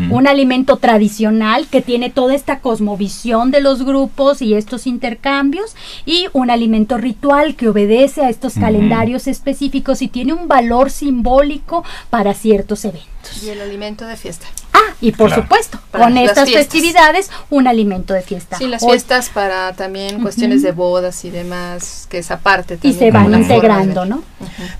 un alimento tradicional que tiene toda esta cosmovisión de los grupos y estos intercambios y un alimento ritual que obedece a estos calendarios específicos y tiene un valor simbólico para ciertos eventos. Y el alimento de fiesta. Ah, y por supuesto, con estas festividades, un alimento de fiesta. Sí, las fiestas para también cuestiones de bodas y demás, que esa parte también. Y se van integrando, ¿no?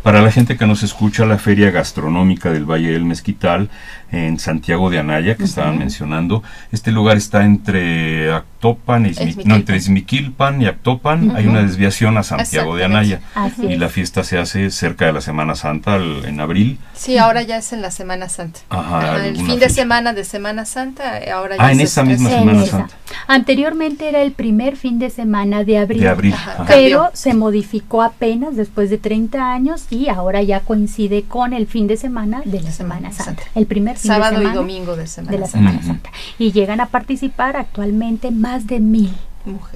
Para la gente que nos escucha, la Feria Gastronómica del Valle del Mezquital en Santiago de Anaya, que estaban mencionando. Este lugar está entre Actopan y no, entre Izmiquilpan y Actopan. Hay una desviación a Santiago de Anaya. y la fiesta se hace cerca de la Semana Santa, en abril. Sí, ahora ya es en la Semana Santa. Ajá, el fin de semana de Semana Santa, eh, ahora ya Ah, en esa misma Semana Santa. Anteriormente era el primer fin de semana de abril. De abril. Pero se modificó apenas después de 30 años y ahora ya coincide con el fin de semana de la Semana, Santa. El primer sábado y domingo de, semana la Semana Santa. Y llegan a participar actualmente más de mil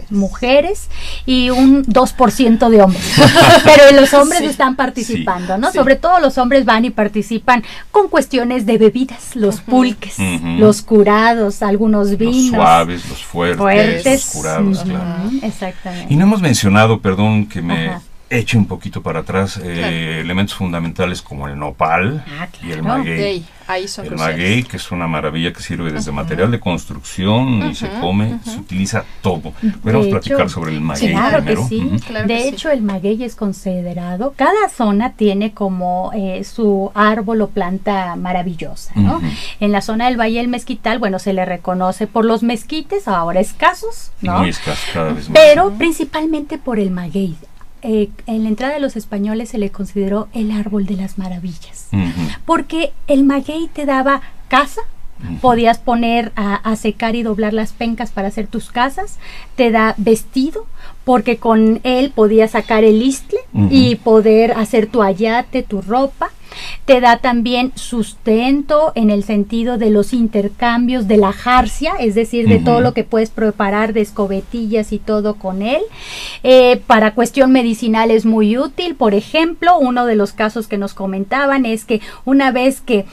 mujeres, y un 2% de hombres. Pero los hombres están participando, ¿no? Sobre todo los hombres van y participan con cuestiones de bebidas, los pulques, los curados, algunos vinos. Los suaves, los fuertes, los curados, claro. Exactamente. Y no hemos mencionado, perdón que me eche un poquito para atrás eh, elementos fundamentales como el nopal ah, y el maguey. el maguey, que es una maravilla que sirve desde material de construcción y se come, se utiliza todo. Podemos platicar sobre el maguey claro Que sí. de hecho, el maguey es considerado, cada zona tiene como eh, su árbol o planta maravillosa, ¿no? En la zona del Valle del Mezquital, bueno, se le reconoce por los mezquites, ahora escasos, ¿no? Muy escasos cada vez más. Pero principalmente por el maguey eh, en la entrada de los españoles se le consideró el árbol de las maravillas, porque el maguey te daba casa, podías poner a, secar y doblar las pencas para hacer tus casas, te da vestido, porque con él podías sacar el istle y poder hacer tu ayate, tu ropa, te da también sustento en el sentido de los intercambios de la jarcia, es decir, de todo lo que puedes preparar de escobetillas y todo con él. Eh, para cuestión medicinal es muy útil. Por ejemplo, uno de los casos que nos comentaban es que una vez que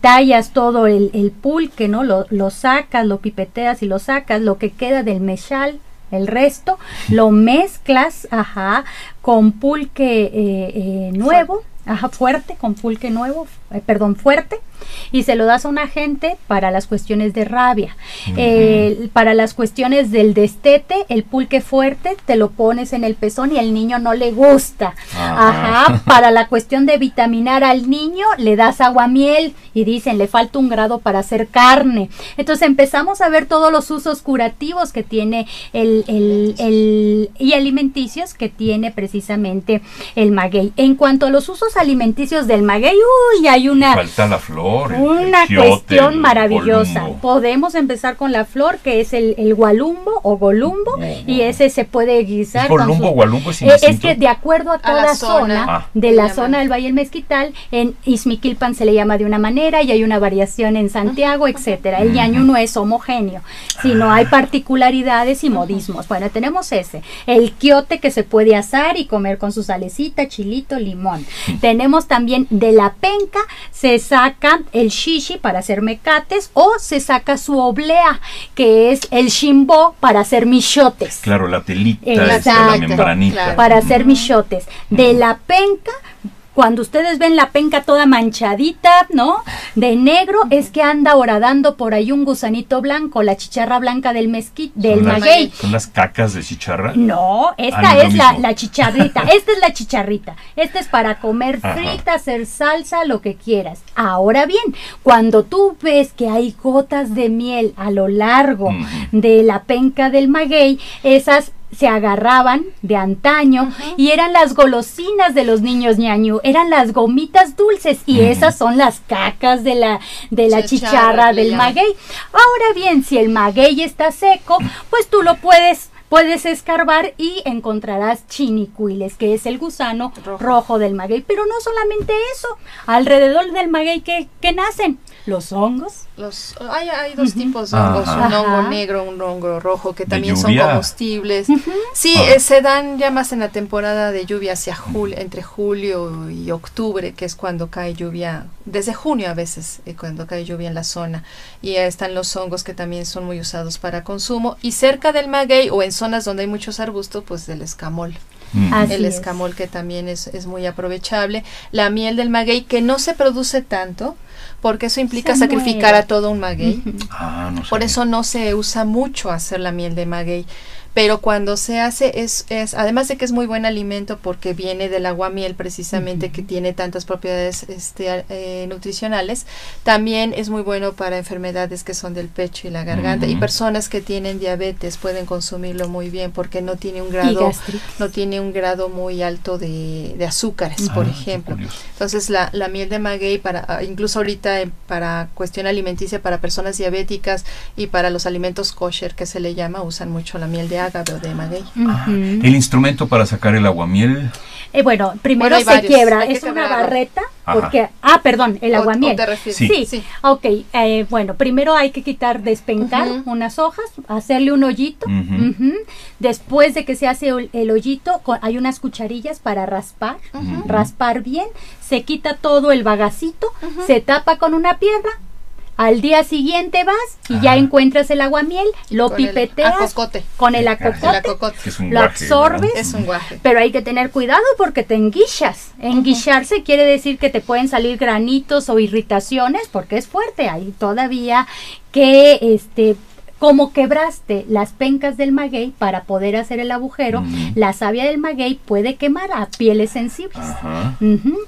tallas todo el, pulque, ¿no? Lo, lo, sacas, lo pipeteas y lo sacas, lo que queda del mechal el resto, lo mezclas, ajá, con pulque eh, eh, nuevo, ajá, fuerte, con pulque nuevo, eh, perdón, fuerte, y se lo das a una gente para las cuestiones de rabia. Eh, para las cuestiones del destete, el pulque fuerte, te lo pones en el pezón y al niño no le gusta. Ajá. Para la cuestión de vitaminar al niño, le das agua miel y dicen, le falta un grado para hacer carne. Entonces empezamos a ver todos los usos curativos que tiene el, el, el y alimenticios que tiene precisamente el maguey. En cuanto a los usos alimenticios del maguey, uy, hay una... Falta la flor. Una cuestión maravillosa. Podemos empezar con la flor, que es el, el gualumbo o golumbo, y ese se puede guisar. ¿Golumbo, gualumbo es, eh, es que de acuerdo a cada zona, ah. de la zona del Valle del Mezquital, en Izmiquilpan se le llama de una manera y hay una variación en Santiago, etcétera. El ñañu no es homogéneo, sino hay particularidades y modismos. Bueno, tenemos ese. El quiote que se puede asar y comer con su salecita, chilito, limón. Tenemos también de la penca, se saca el shishi para hacer mecates o se saca su oblea, que es el shimbo para hacer michotes. Claro, la telita, la membranita. Para hacer michotes. De la penca cuando ustedes ven la penca toda manchadita, ¿no? De negro, es que anda horadando por ahí un gusanito blanco, la chicharra blanca del mezquite, del maguey. ¿Son las cacas de chicharra? No, esta es la, la, chicharrita, esta es la chicharrita. Esta es para comer frita, hacer salsa, lo que quieras. Ahora bien, cuando tú ves que hay gotas de miel a lo largo de la penca del maguey, esas se agarraban de antaño y eran las golosinas de los niños ñañu, eran las gomitas dulces y esas son las cacas de la de la chicharra, del maguey. Ahora bien, si el maguey está seco, pues tú lo puedes puedes escarbar y encontrarás chinicuiles, que es el gusano rojo, del maguey. Pero no solamente eso, alrededor del maguey que, que nacen los hongos. Los, hay, hay dos tipos de hongos, un hongo negro, un hongo rojo, que también son comestibles. Sí, ah. eh, se dan ya más en la temporada de lluvia hacia julio, entre julio y octubre, que es cuando cae lluvia, desde junio a veces, eh, cuando cae lluvia en la zona. Y están los hongos que también son muy usados para consumo. Y cerca del maguey o en zonas donde hay muchos arbustos, pues del escamol. Mm. El escamol que también es, es muy aprovechable. La miel del maguey que no se produce tanto, porque eso implica sacrificar a todo un maguey. Ah, Por eso no se usa mucho hacer la miel de maguey pero cuando se hace es, es además de que es muy buen alimento porque viene del agua miel precisamente que tiene tantas propiedades este, eh, nutricionales, también es muy bueno para enfermedades que son del pecho y la garganta. Y personas que tienen diabetes pueden consumirlo muy bien porque no tiene un grado no tiene un grado muy alto de, de azúcares, por ah, ejemplo. Entonces la, la, miel de maguey para ah, incluso ahorita eh, para cuestión alimenticia para personas diabéticas y para los alimentos kosher que se le llama usan mucho la miel de de maguey. Ah, el instrumento para sacar el aguamiel. Eh, bueno, primero se quiebra, es una barreta, porque, ah, perdón, el aguamiel. sí. sí. ok, eh, bueno, primero hay que quitar, despencar unas hojas, hacerle un hoyito, después de que se hace el, hoyito, hay unas cucharillas para raspar, raspar bien, se quita todo el bagacito, se tapa con una piedra, al día siguiente vas y ya encuentras el aguamiel, lo pipeteas con el acocote, lo absorbes, es un pero hay que tener cuidado porque te enguichas. Enguicharse quiere decir que te pueden salir granitos o irritaciones porque es fuerte. Hay todavía que este como quebraste las pencas del maguey para poder hacer el agujero, la savia del maguey puede quemar a pieles sensibles.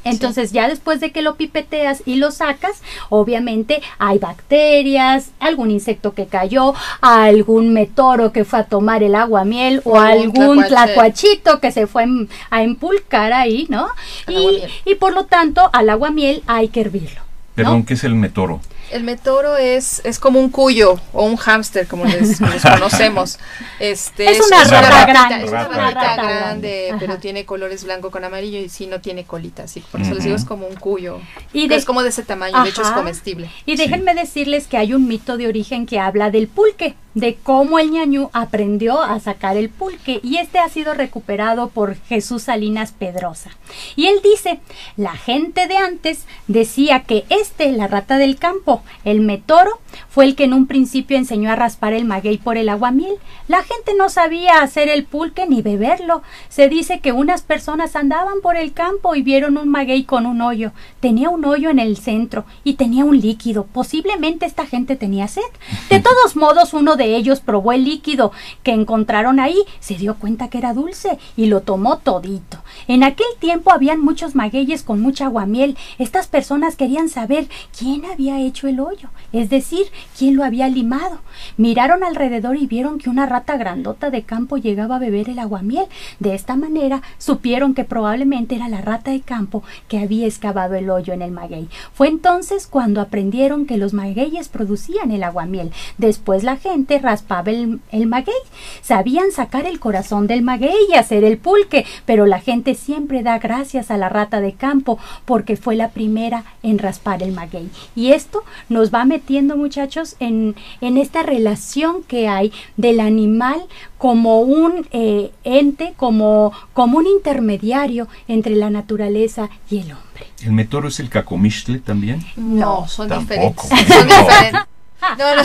Entonces ya después de que lo pipeteas y lo sacas, obviamente hay bacterias, algún insecto que cayó, algún metoro que fue a tomar el agua miel o, algún tlacuachito que se fue a empulcar ahí, ¿no? Y, y, por lo tanto al agua miel hay que hervirlo. Perdón, ¿qué es el metoro? El metoro es, es como un cuyo o un hámster, como les, conocemos. Este, es, una rata grande. Es una rata grande, pero tiene colores blanco con amarillo y sí no tiene colita. Así, por eso les digo es como un cuyo. Y es como de ese tamaño, de hecho es comestible. Y déjenme decirles que hay un mito de origen que habla del pulque de cómo el ñañú aprendió a sacar el pulque y este ha sido recuperado por Jesús Salinas Pedrosa. Y él dice, la gente de antes decía que este, la rata del campo, el metoro fue el que en un principio enseñó a raspar el maguey por el aguamiel. La gente no sabía hacer el pulque ni beberlo. Se dice que unas personas andaban por el campo y vieron un maguey con un hoyo. Tenía un hoyo en el centro y tenía un líquido. Posiblemente esta gente tenía sed. De todos modos, uno de ellos probó el líquido que encontraron ahí, se dio cuenta que era dulce y lo tomó todito. En aquel tiempo habían muchos magueyes con mucha aguamiel. Estas personas querían saber quién había hecho el hoyo, es decir, quién lo había limado. Miraron alrededor y vieron que una rata grandota de campo llegaba a beber el aguamiel. De esta manera supieron que probablemente era la rata de campo que había excavado el hoyo en el maguey. Fue entonces cuando aprendieron que los magueyes producían el aguamiel. Después la gente raspaba el, el maguey. Sabían sacar el corazón del maguey y hacer el pulque, pero la gente siempre da gracias a la rata de campo porque fue la primera en raspar el maguey. Y esto nos va metiendo, muchachos, en, en esta relación que hay del animal como un eh, ente, como, como un intermediario entre la naturaleza y el hombre. ¿El metoro es el cacomixtle también? No, son Tampoco. diferentes. Son diferentes. No, no.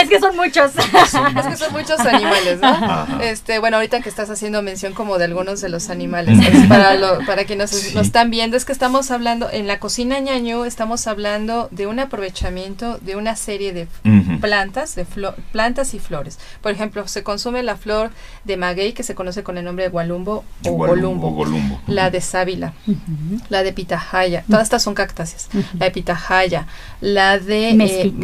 es que son muchos. es que son muchos animales, ¿no? Ajá. Este, bueno, ahorita que estás haciendo mención como de algunos de los animales, es para, lo, para quienes nos, Sí. nos están viendo, es que estamos hablando, en la cocina ñañú, estamos hablando de un aprovechamiento de una serie de plantas, de flo- plantas y flores. Por ejemplo, se consume la flor de maguey, que se conoce con el nombre de gualumbo o golumbo, golumbo. la de sábila, la de pitahaya, todas estas son cactáceas, la de pitahaya, la de eh, Mezquite.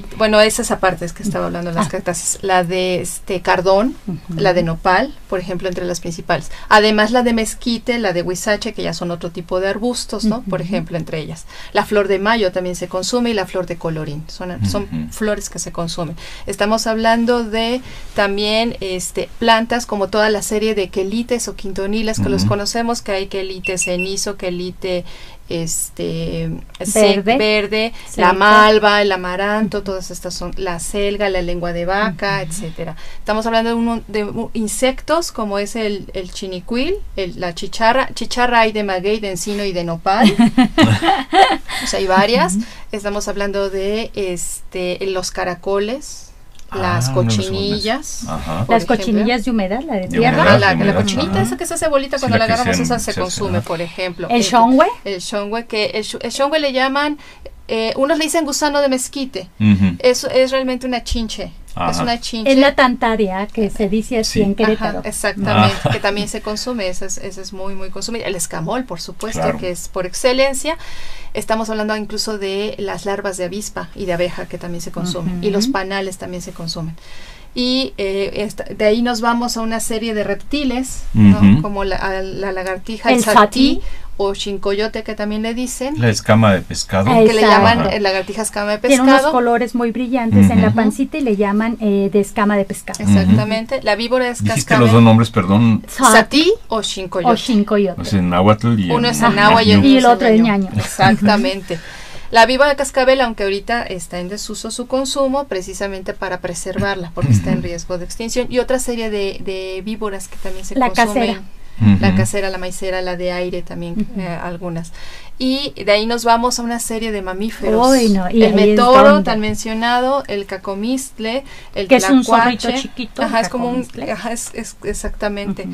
Mezquite, bueno, esa es aparte, es que estaba hablando de las Ah. cactáceas, la de este cardón, la de nopal, por ejemplo, entre las principales. Además, la de mezquite, la de huizache, que ya son otro tipo de arbustos, ¿no? Por ejemplo, entre ellas. La flor de mayo también se consume y la flor de colorín, son, son flores que se consumen. Estamos hablando de también este plantas como toda la serie de quelites o quintonilas que los conocemos, que hay quelite cenizo, quelite este sec- Verde. verde, la malva, el amaranto, todas estas son la selga, la lengua de vaca, etcétera. Estamos hablando de, uno- de insectos como es el, el chinicuil, el- la chicharra, chicharra hay de maguey, de encino y de nopal. o sea, hay varias. Estamos hablando de este los caracoles, las Ah, los cochinillas. Las ejemplo. cochinillas de humedad, la de De tierra. humedad. Ah, la, de la cochinita, ajá. esa que se hace bolita Sí, cuando la la agarramos, se- esa se consume, por ejemplo. El Eh, shongwe. El shongwe, que el, el shongwe le llaman, eh, unos le dicen gusano de mezquite. Ujú. Es, es realmente una chinche. Es una chinche. Es la tantarea que se dice así Sí. en Ajá, Querétaro. exactamente, Ah. que también se consume, ese es, es muy, muy consumido. El escamol, por supuesto, Claro. que es por excelencia. Estamos hablando incluso de las larvas de avispa y de abeja que también se consumen. Y los panales también se consumen. Y eh, esta- de ahí nos vamos a una serie de reptiles, ¿no? Como la, lagartija, el, El satí satí. O chincoyote que también le dicen, La escama de pescado. Ah, que le Exacto. llaman eh, lagartija escama de Tiene unos pescado. colores muy brillantes en la pancita y le llaman eh, de escama de pescado. Exactamente. La víbora es Dijiste cascabel. los dos nombres, perdón. Satí o o chincoyote. chincoyote. Es en náhuatl y Uno es en agua y, Y el otro es ñaño. Exactamente. La víbora de cascabel, aunque ahorita está en desuso su consumo, precisamente para preservarla, porque está en riesgo de extinción. Y otra serie de, de víboras que también se La consumen. casera. La casera, la maicera, la de aire también, eh, algunas. Y de ahí nos vamos a una serie de mamíferos. Uy, no, y el metoro, tan mencionado, el cacomistle, el Que es un zorrito chiquito, Ajá, es como un... Ajá, es, es- exactamente.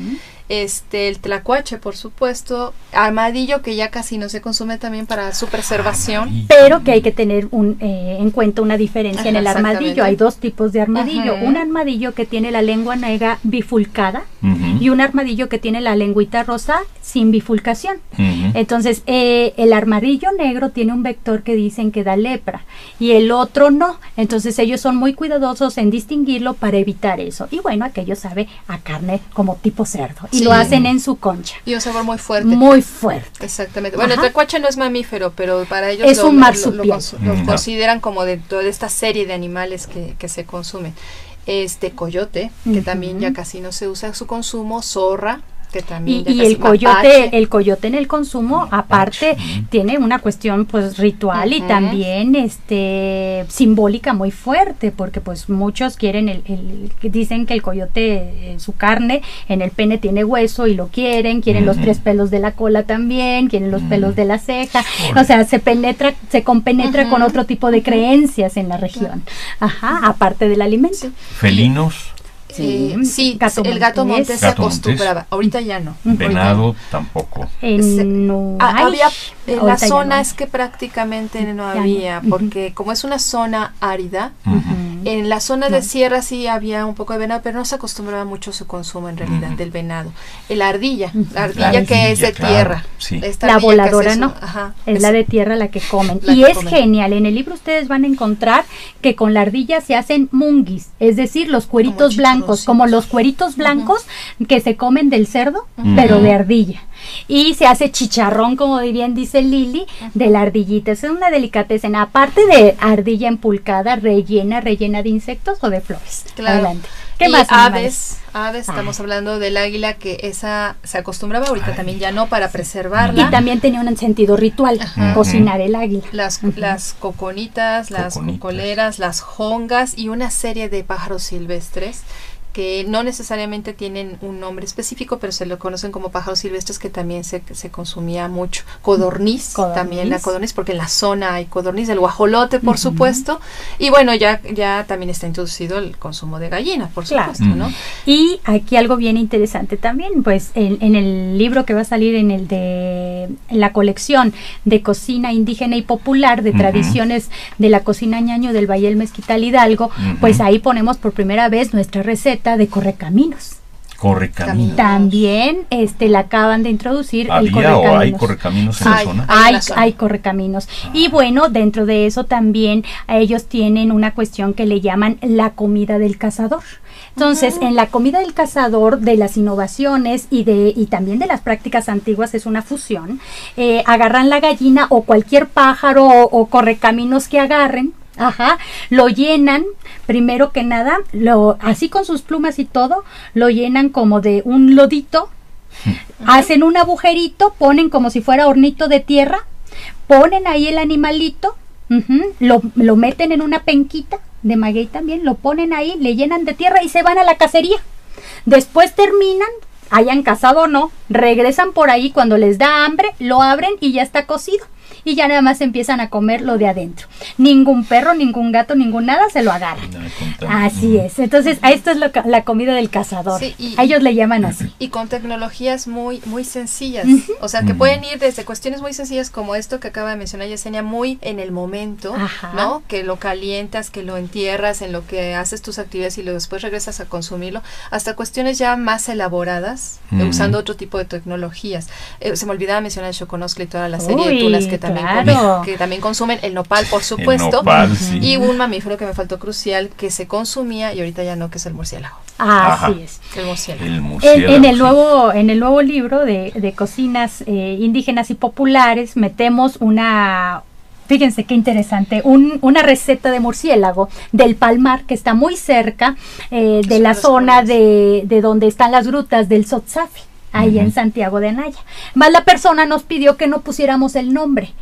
Este el tlacuache por supuesto armadillo que ya casi no se consume también para su preservación. Pero que hay que tener un, eh, en cuenta una diferencia en el armadillo. Hay dos tipos de armadillo. Ajá. Un armadillo que tiene la lengua negra bifulcada Ujú. y un armadillo que tiene la lengüita rosa sin bifulcación. Ujú. Entonces, eh, el armadillo negro tiene un vector que dicen que da lepra y el otro no. Entonces, ellos son muy cuidadosos en distinguirlo para evitar eso. Y bueno, aquello sabe a carne como tipo cerdo y Sí. lo hacen en su concha. y un sabor muy fuerte Muy fuerte. exactamente bueno el Ajá. tlacuache no es mamífero pero para ellos Es lo, un marsupial. lo Ujú. consideran como de esta serie de animales que, que se consumen este coyote que también ya casi no se usa su consumo zorra Que también y, ya el coyote, mapache. el coyote en el consumo, aparte, tiene una cuestión pues ritual y también este simbólica muy fuerte, porque pues muchos quieren el, el- dicen que el coyote, eh, su carne en el pene tiene hueso y lo quieren, quieren los tres pelos de la cola también, quieren los pelos de la ceja, o sea, se penetra, se compenetra con otro tipo de creencias en la región, ajá, aparte del alimento. Sí. Eh, Sí, gato el gato montés. montés se montés. acostumbraba. Ahorita ya no. Ahorita venado, tampoco. Ese- no Ah, hay, había en la ahorita ya zona no. es que prácticamente no había porque como es una zona árida en la zona No. de sierra sí había un poco de venado pero no se acostumbraba mucho su consumo en realidad del venado el ardilla la ardilla La que es de ardilla, claro, tierra sí. Esta La ardilla voladora no, ajá, es la de tierra la que comen. La y que es comen. genial, en el libro ustedes van a encontrar que con la ardilla se hacen munguis, es decir, los cueritos Como blancos, como los cueritos blancos que se comen del cerdo, pero de ardilla. Y se hace chicharrón, como bien dice Lili, de la ardillita. Es una delicatessen, aparte de ardilla empulcada, rellena, rellena de insectos o de flores. Claro. Adelante. ¿Qué y más? animales? aves, aves, estamos Ah. hablando del águila que esa se acostumbraba ahorita Ay. también ya no para preservarla. Y también tenía un sentido ritual, Ajá. cocinar el águila. las, coconitas, las Coconitas. cocoleras, las jongas y una serie de pájaros silvestres que no necesariamente tienen un nombre específico, pero se lo conocen como pájaros silvestres que también se, se consumía mucho. Codorniz, Codorniz. también la codorniz, porque en la zona hay codorniz, el guajolote, por supuesto. Y bueno, ya, ya también está introducido el consumo de gallina, por Claro. supuesto, ¿no? Y aquí algo bien interesante también, pues en, en el libro que va a salir en el de en la colección de cocina indígena y popular de tradiciones de la cocina ñaño del Valle del Mezquital Hidalgo, pues ahí ponemos por primera vez nuestra receta de correcaminos. Corre camino. También este la acaban de introducir el ¿Había o hay correcaminos. correcaminos en la Hay. zona? Hay en Hay, la zona. hay correcaminos. Y bueno, dentro de eso también a ellos tienen una cuestión que le llaman la comida del cazador. Entonces, en la comida del cazador, de las innovaciones y de y también de las prácticas antiguas es una fusión. eh, agarran la gallina o cualquier pájaro o, o correcaminos que agarren. Ajá, lo llenan, primero que nada, lo, así con sus plumas y todo, lo llenan como de un lodito, hacen un agujerito, ponen como si fuera hornito de tierra, ponen ahí el animalito, lo, lo meten en una penquita de maguey también, lo ponen ahí, le llenan de tierra y se van a la cacería. Después terminan, hayan cazado o no, regresan por ahí cuando les da hambre, lo abren y ya está cocido. Y ya nada más empiezan a comer lo de adentro. Ningún perro, ningún gato, ningún nada se lo agarra. No. Así es. Entonces, a esto es lo ca- la comida del cazador. Sí, y- a ellos le llaman así. y con tecnologías muy muy sencillas, o sea que pueden ir desde cuestiones muy sencillas como esto que acaba de mencionar Yesenia, muy en el momento, Ajá. ¿no? Que lo calientas, que lo entierras, en lo que haces tus actividades y luego después regresas a consumirlo, hasta cuestiones ya más elaboradas, usando otro tipo de tecnologías. Eh, se me olvidaba mencionar el choconoscle y toda la serie de tunas que también claro. que también consumen el nopal, por supuesto. nopal, sí. Y un mamífero que me faltó crucial que se consumía y ahorita ya no, que es el murciélago. Así Ajá. es. El murciélago. El En, murciélago. en el sí. nuevo en el nuevo libro de, de cocinas eh, indígenas y populares metemos una fíjense qué interesante un- una receta de murciélago del Palmar que está muy cerca eh, de la zona de, de donde están las grutas del Sotsafi ahí en Santiago de Anaya más la persona nos pidió que no pusiéramos el nombre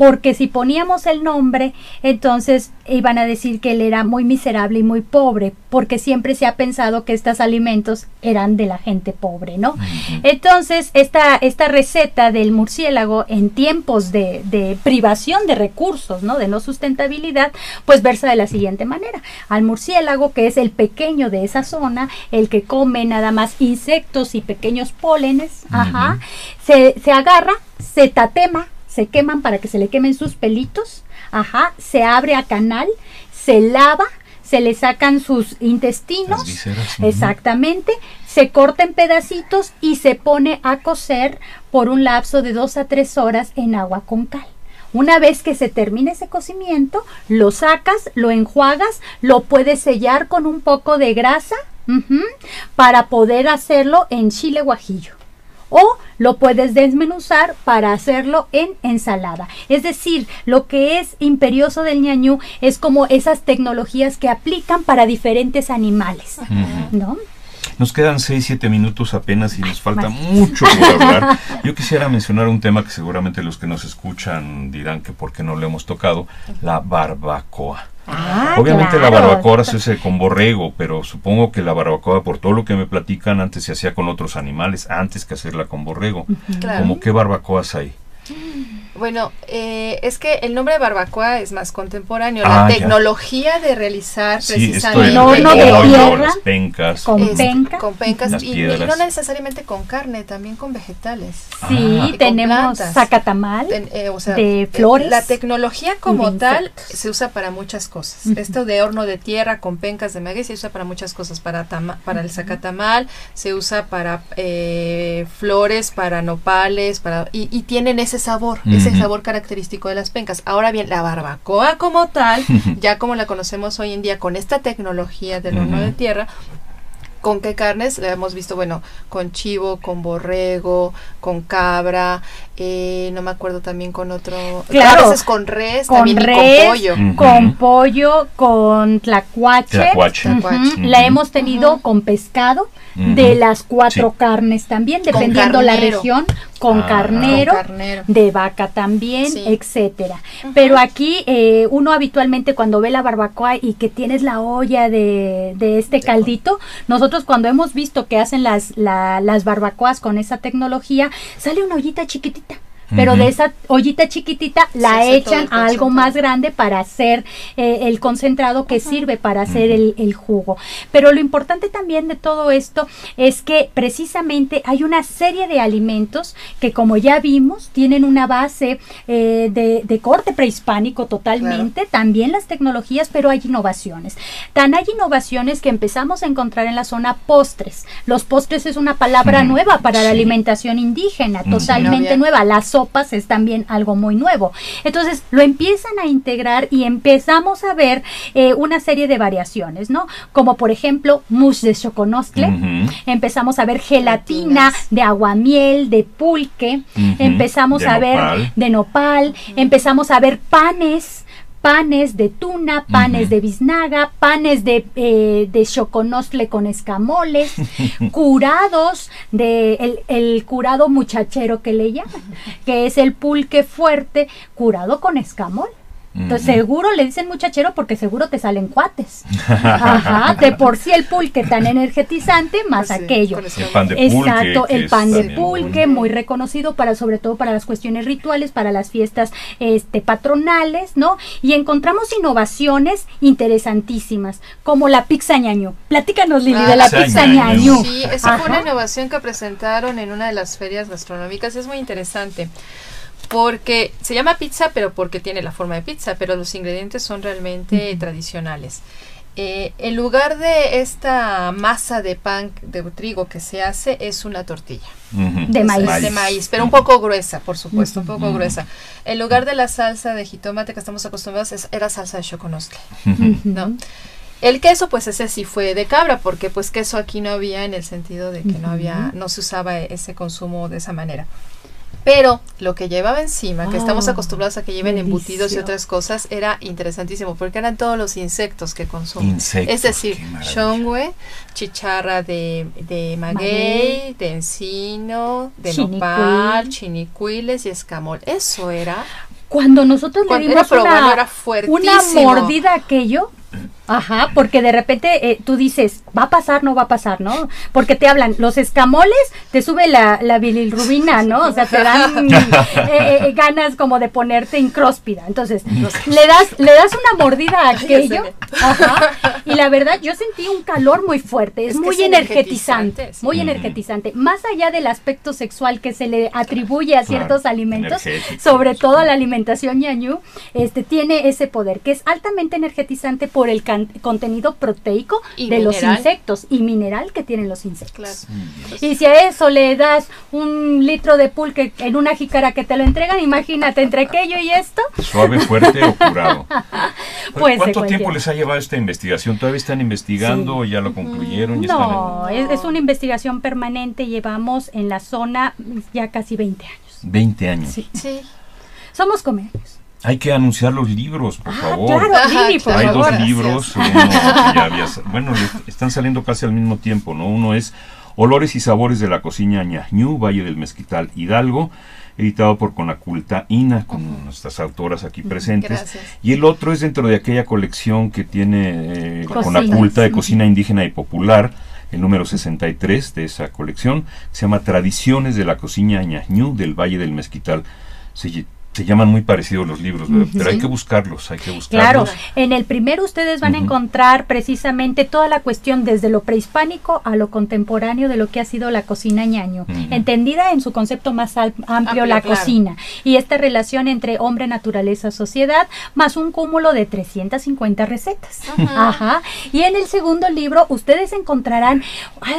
porque si poníamos el nombre, entonces iban a decir que él era muy miserable y muy pobre, porque siempre se ha pensado que estos alimentos eran de la gente pobre, ¿no? Entonces, esta, esta receta del murciélago en tiempos de, de privación de recursos, ¿no? De no sustentabilidad, pues versa de la siguiente manera. Al murciélago, que es el pequeño de esa zona, el que come nada más insectos y pequeños pólenes, ajá, se, se agarra, se tatema, se queman para que se le quemen sus pelitos, ajá, se abre a canal, se lava, se le sacan sus intestinos, exactamente, se corta en pedacitos y se pone a cocer por un lapso de dos a tres horas en agua con cal. Una vez que se termine ese cocimiento, lo sacas, lo enjuagas, lo puedes sellar con un poco de grasa para poder hacerlo en chile guajillo o lo puedes desmenuzar para hacerlo en ensalada. Es decir, lo que es imperioso del ñañú es como esas tecnologías que aplican para diferentes animales. ¿no? Nos quedan 6, 7 minutos apenas y nos falta mucho por hablar. Yo quisiera mencionar un tema que seguramente los que nos escuchan dirán que por qué no lo hemos tocado, la barbacoa. Ah, Obviamente la barbacoa se hace con borrego, pero supongo que la barbacoa, por todo lo que me platican, antes se hacía con otros animales, antes que hacerla con borrego. Claro. ¿Cómo qué barbacoas hay? Bueno, eh, es que el nombre de barbacoa es más contemporáneo. Ah, la ya. tecnología de realizar Sí, esto precisamente El horno de tierra. las pencas. Con es- penca. con pencas Las y, y no necesariamente con carne, también con vegetales. Sí, Ah. Tenemos zacatamal. Ten- eh, o sea, de eh, flores La tecnología como tal se usa para muchas cosas. Esto de horno de tierra con pencas de maguey se usa para muchas cosas. Para, tama- para el zacatamal, se usa para eh, flores, para nopales, para y, y tienen ese sabor, ese sabor característico de las pencas. Ahora bien, la barbacoa como tal, ya como la conocemos hoy en día con esta tecnología del horno de tierra, ¿Con qué carnes? La hemos visto, bueno, con chivo, con borrego, con cabra, eh, no me acuerdo también con otro. Claro. A veces con res, Con también y res, con pollo. Con pollo, con tlacuache. La hemos tenido con pescado, De las cuatro Sí. carnes también, dependiendo la región, con Ah. carnero. Con carnero. de vaca también, Sí. etcétera. Pero aquí eh, uno habitualmente cuando ve la barbacoa y que tienes la olla de, de este caldito, nosotros cuando hemos visto que hacen las, la- las barbacoas con esa tecnología, sale una ollita chiquitita. Pero de esa ollita chiquitita la echan a algo más grande para hacer eh, el concentrado que sirve para hacer el, el jugo. Pero lo importante también de todo esto es que precisamente hay una serie de alimentos que como ya vimos tienen una base eh, de, de corte prehispánico totalmente, también las tecnologías, pero hay innovaciones. Tan hay innovaciones que empezamos a encontrar en la zona postres. Los postres es una palabra nueva para la alimentación indígena, totalmente Sí, no había. nueva. Las sopas es también algo muy nuevo. Entonces lo empiezan a integrar y empezamos a ver eh, una serie de variaciones, ¿no? Como por ejemplo mousse de choconostle. Empezamos a ver gelatina Gelatinas. de aguamiel, de pulque. Empezamos De a ver nopal. de nopal. Empezamos a ver panes panes de tuna, panes de biznaga, panes de, eh, de choconostle con escamoles, curados de el, el curado muchachero que le llaman, que es el pulque fuerte curado con escamol. Entonces seguro le dicen muchachero porque seguro te salen cuates. Ajá, de por sí el pulque tan energetizante más Pues sí, aquello. El pan de pulque. Exacto, el pan de pulque, muy- muy reconocido para sobre todo para las cuestiones rituales, para las fiestas este patronales, ¿no? Y encontramos innovaciones interesantísimas, como la pizza ñaño. Platícanos Lili de la Pizza pizza ñaño. ñaño. Sí, esa fue una innovación que presentaron en una de las ferias gastronómicas. Es muy interesante. Porque se llama pizza, pero porque tiene la forma de pizza, pero los ingredientes son realmente tradicionales. Eh, en lugar de esta masa de pan de trigo que se hace, es una tortilla. De maíz. de maíz, pero un poco gruesa, por supuesto, un poco gruesa. En lugar de la salsa de jitomate que estamos acostumbrados, es- era salsa de choconostle. ¿no? El queso, pues ese sí fue de cabra, porque pues queso aquí no había en el sentido de que no había, no se usaba ese consumo de esa manera. Pero lo que llevaba encima, que estamos Ah, acostumbrados a que lleven embutidos y otras cosas, era interesantísimo, porque eran todos los insectos que consumen. Insectos, es decir, shongwe, chicharra de, de maguey, Maguey. de encino, de Chinicuil. nopal, chinicuiles y escamol. Eso era Cuando nosotros le dimos era una, era una mordida a aquello, ajá, porque de repente eh, tú dices, va a pasar, no va a pasar, ¿no? Porque te hablan, los escamoles, te sube la, la bilirrubina, ¿no? O sea, te dan eh, eh, ganas como de ponerte incróspida. Entonces, le das, le das una mordida a aquello, ajá, y la verdad, yo sentí un calor muy fuerte, es, muy es energetizante, energetizante, sí. muy energetizante. Más allá del aspecto sexual que se le atribuye a Claro, ciertos alimentos, sobre todo sí. la alimentación ñañú, este tiene ese poder que es altamente energetizante por el can- contenido proteico Y de los insectos y mineral que tienen los insectos. Claro. Y si a eso le das un litro de pulque en una jícara que te lo entregan, imagínate entre aquello y esto, ¿Suave, fuerte o curado? Pues, ¿Cuánto tiempo les ha llevado esta investigación? ¿Todavía están investigando o ya lo concluyeron? ¿Ya no, están es, es una investigación permanente, llevamos en la zona ya casi 20 años. en 20 años. Sí. Sí. Somos comedios. Hay que anunciar los libros, por Ah, favor. claro, Lili, por Hay favor. dos libros, uno que ya había bueno, están saliendo casi al mismo tiempo, ¿no? Uno es Olores y Sabores de la Cocina Ñañú, Valle del Mezquital, Hidalgo, editado por Conaculta INA, con nuestras autoras aquí presentes. Gracias. Y el otro es dentro de aquella colección que tiene eh. Conaculta de Cocina Indígena y Popular, el número 63 de esa colección, se llama Tradiciones de la Cocina Ñañú del Valle del Mezquital. Se, se llaman muy parecidos los libros, ¿verdad? pero hay que buscarlos, hay que Claro, buscarlos. en el primero ustedes van a encontrar precisamente toda la cuestión desde lo prehispánico a lo contemporáneo de lo que ha sido la cocina ñaño, entendida en su concepto más amplio, Amplio, la claro. cocina y esta relación entre hombre, naturaleza, sociedad, más un cúmulo de 350 recetas. Ajá. Y en el segundo libro ustedes encontrarán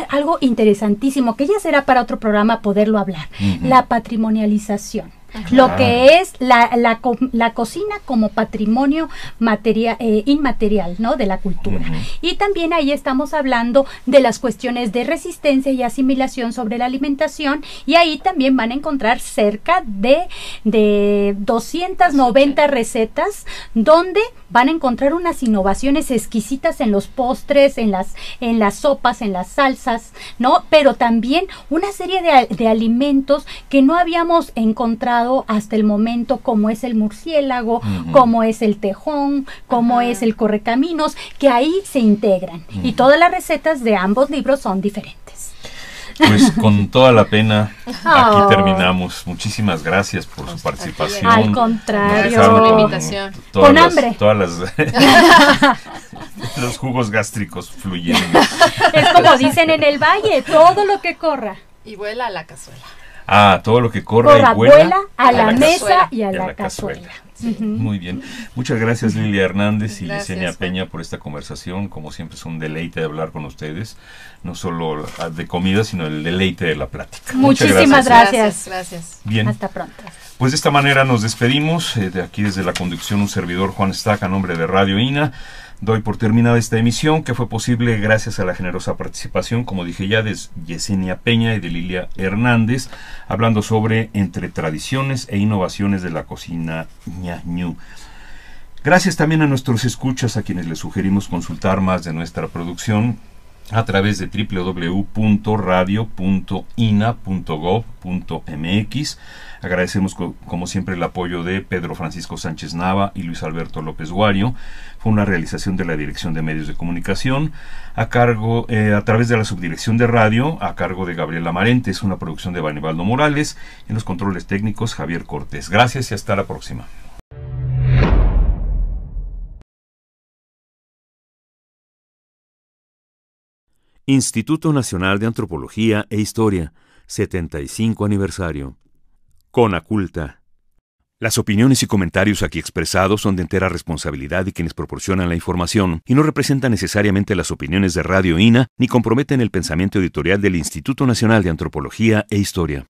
algo interesantísimo que ya será para otro programa poderlo hablar, la patrimonialización. Lo que es la, la, la cocina como patrimonio materia, eh, inmaterial ¿no? de la cultura. Y también ahí estamos hablando de las cuestiones de resistencia y asimilación sobre la alimentación y ahí también van a encontrar cerca de, de 290 recetas donde van a encontrar unas innovaciones exquisitas en los postres, en las, en las sopas, en las salsas, ¿no? Pero también una serie de, de alimentos que no habíamos encontrado hasta el momento, como es el murciélago, Ujú. como es el tejón, como Ajá. es el correcaminos, que ahí se integran. Y todas las recetas de ambos libros son diferentes. Pues con toda la pena, aquí Oh. terminamos. Muchísimas gracias por su participación. Al contrario. dejaron Por la con invitación. todas Con las- hambre. Todas las los jugos gástricos fluyendo. Es como dicen en el valle, todo lo que corra. Y vuela a la cazuela. Ah, todo lo que corre y vuela. a la, la mesa cazuela. y a y la, cazuela. Muy bien. Muchas gracias Lilia Hernández y Gracias, Yesenia. Peña por esta conversación. Como siempre es un deleite de hablar con ustedes. No solo de comida, sino el deleite de la plática. Muchas Muchísimas Gracias. Gracias. gracias. Bien. Hasta pronto. Pues de esta manera nos despedimos. eh, de aquí desde la conducción un servidor Juan Stack a nombre de Radio INA. Doy por terminada esta emisión que fue posible gracias a la generosa participación, como dije ya, de Yesenia Peña y de Lilia Hernández, hablando sobre entre tradiciones e innovaciones de la cocina ñañú. Gracias también a nuestros escuchas, a quienes les sugerimos consultar más de nuestra producción a través de www.radio.ina.gov.mx. Agradecemos co- como siempre el apoyo de Pedro Francisco Sánchez Nava y Luis Alberto López Guario. Fue una realización de la Dirección de Medios de Comunicación a cargo eh, a través de la Subdirección de Radio a cargo de Gabriela Marente. Es una producción de Banibaldo Morales. En los controles técnicos Javier Cortés. Gracias y hasta la próxima. Instituto Nacional de Antropología e Historia, 75 aniversario. Conaculta. Las opiniones y comentarios aquí expresados son de entera responsabilidad de quienes proporcionan la información y no representan necesariamente las opiniones de Radio INA ni comprometen el pensamiento editorial del Instituto Nacional de Antropología e Historia.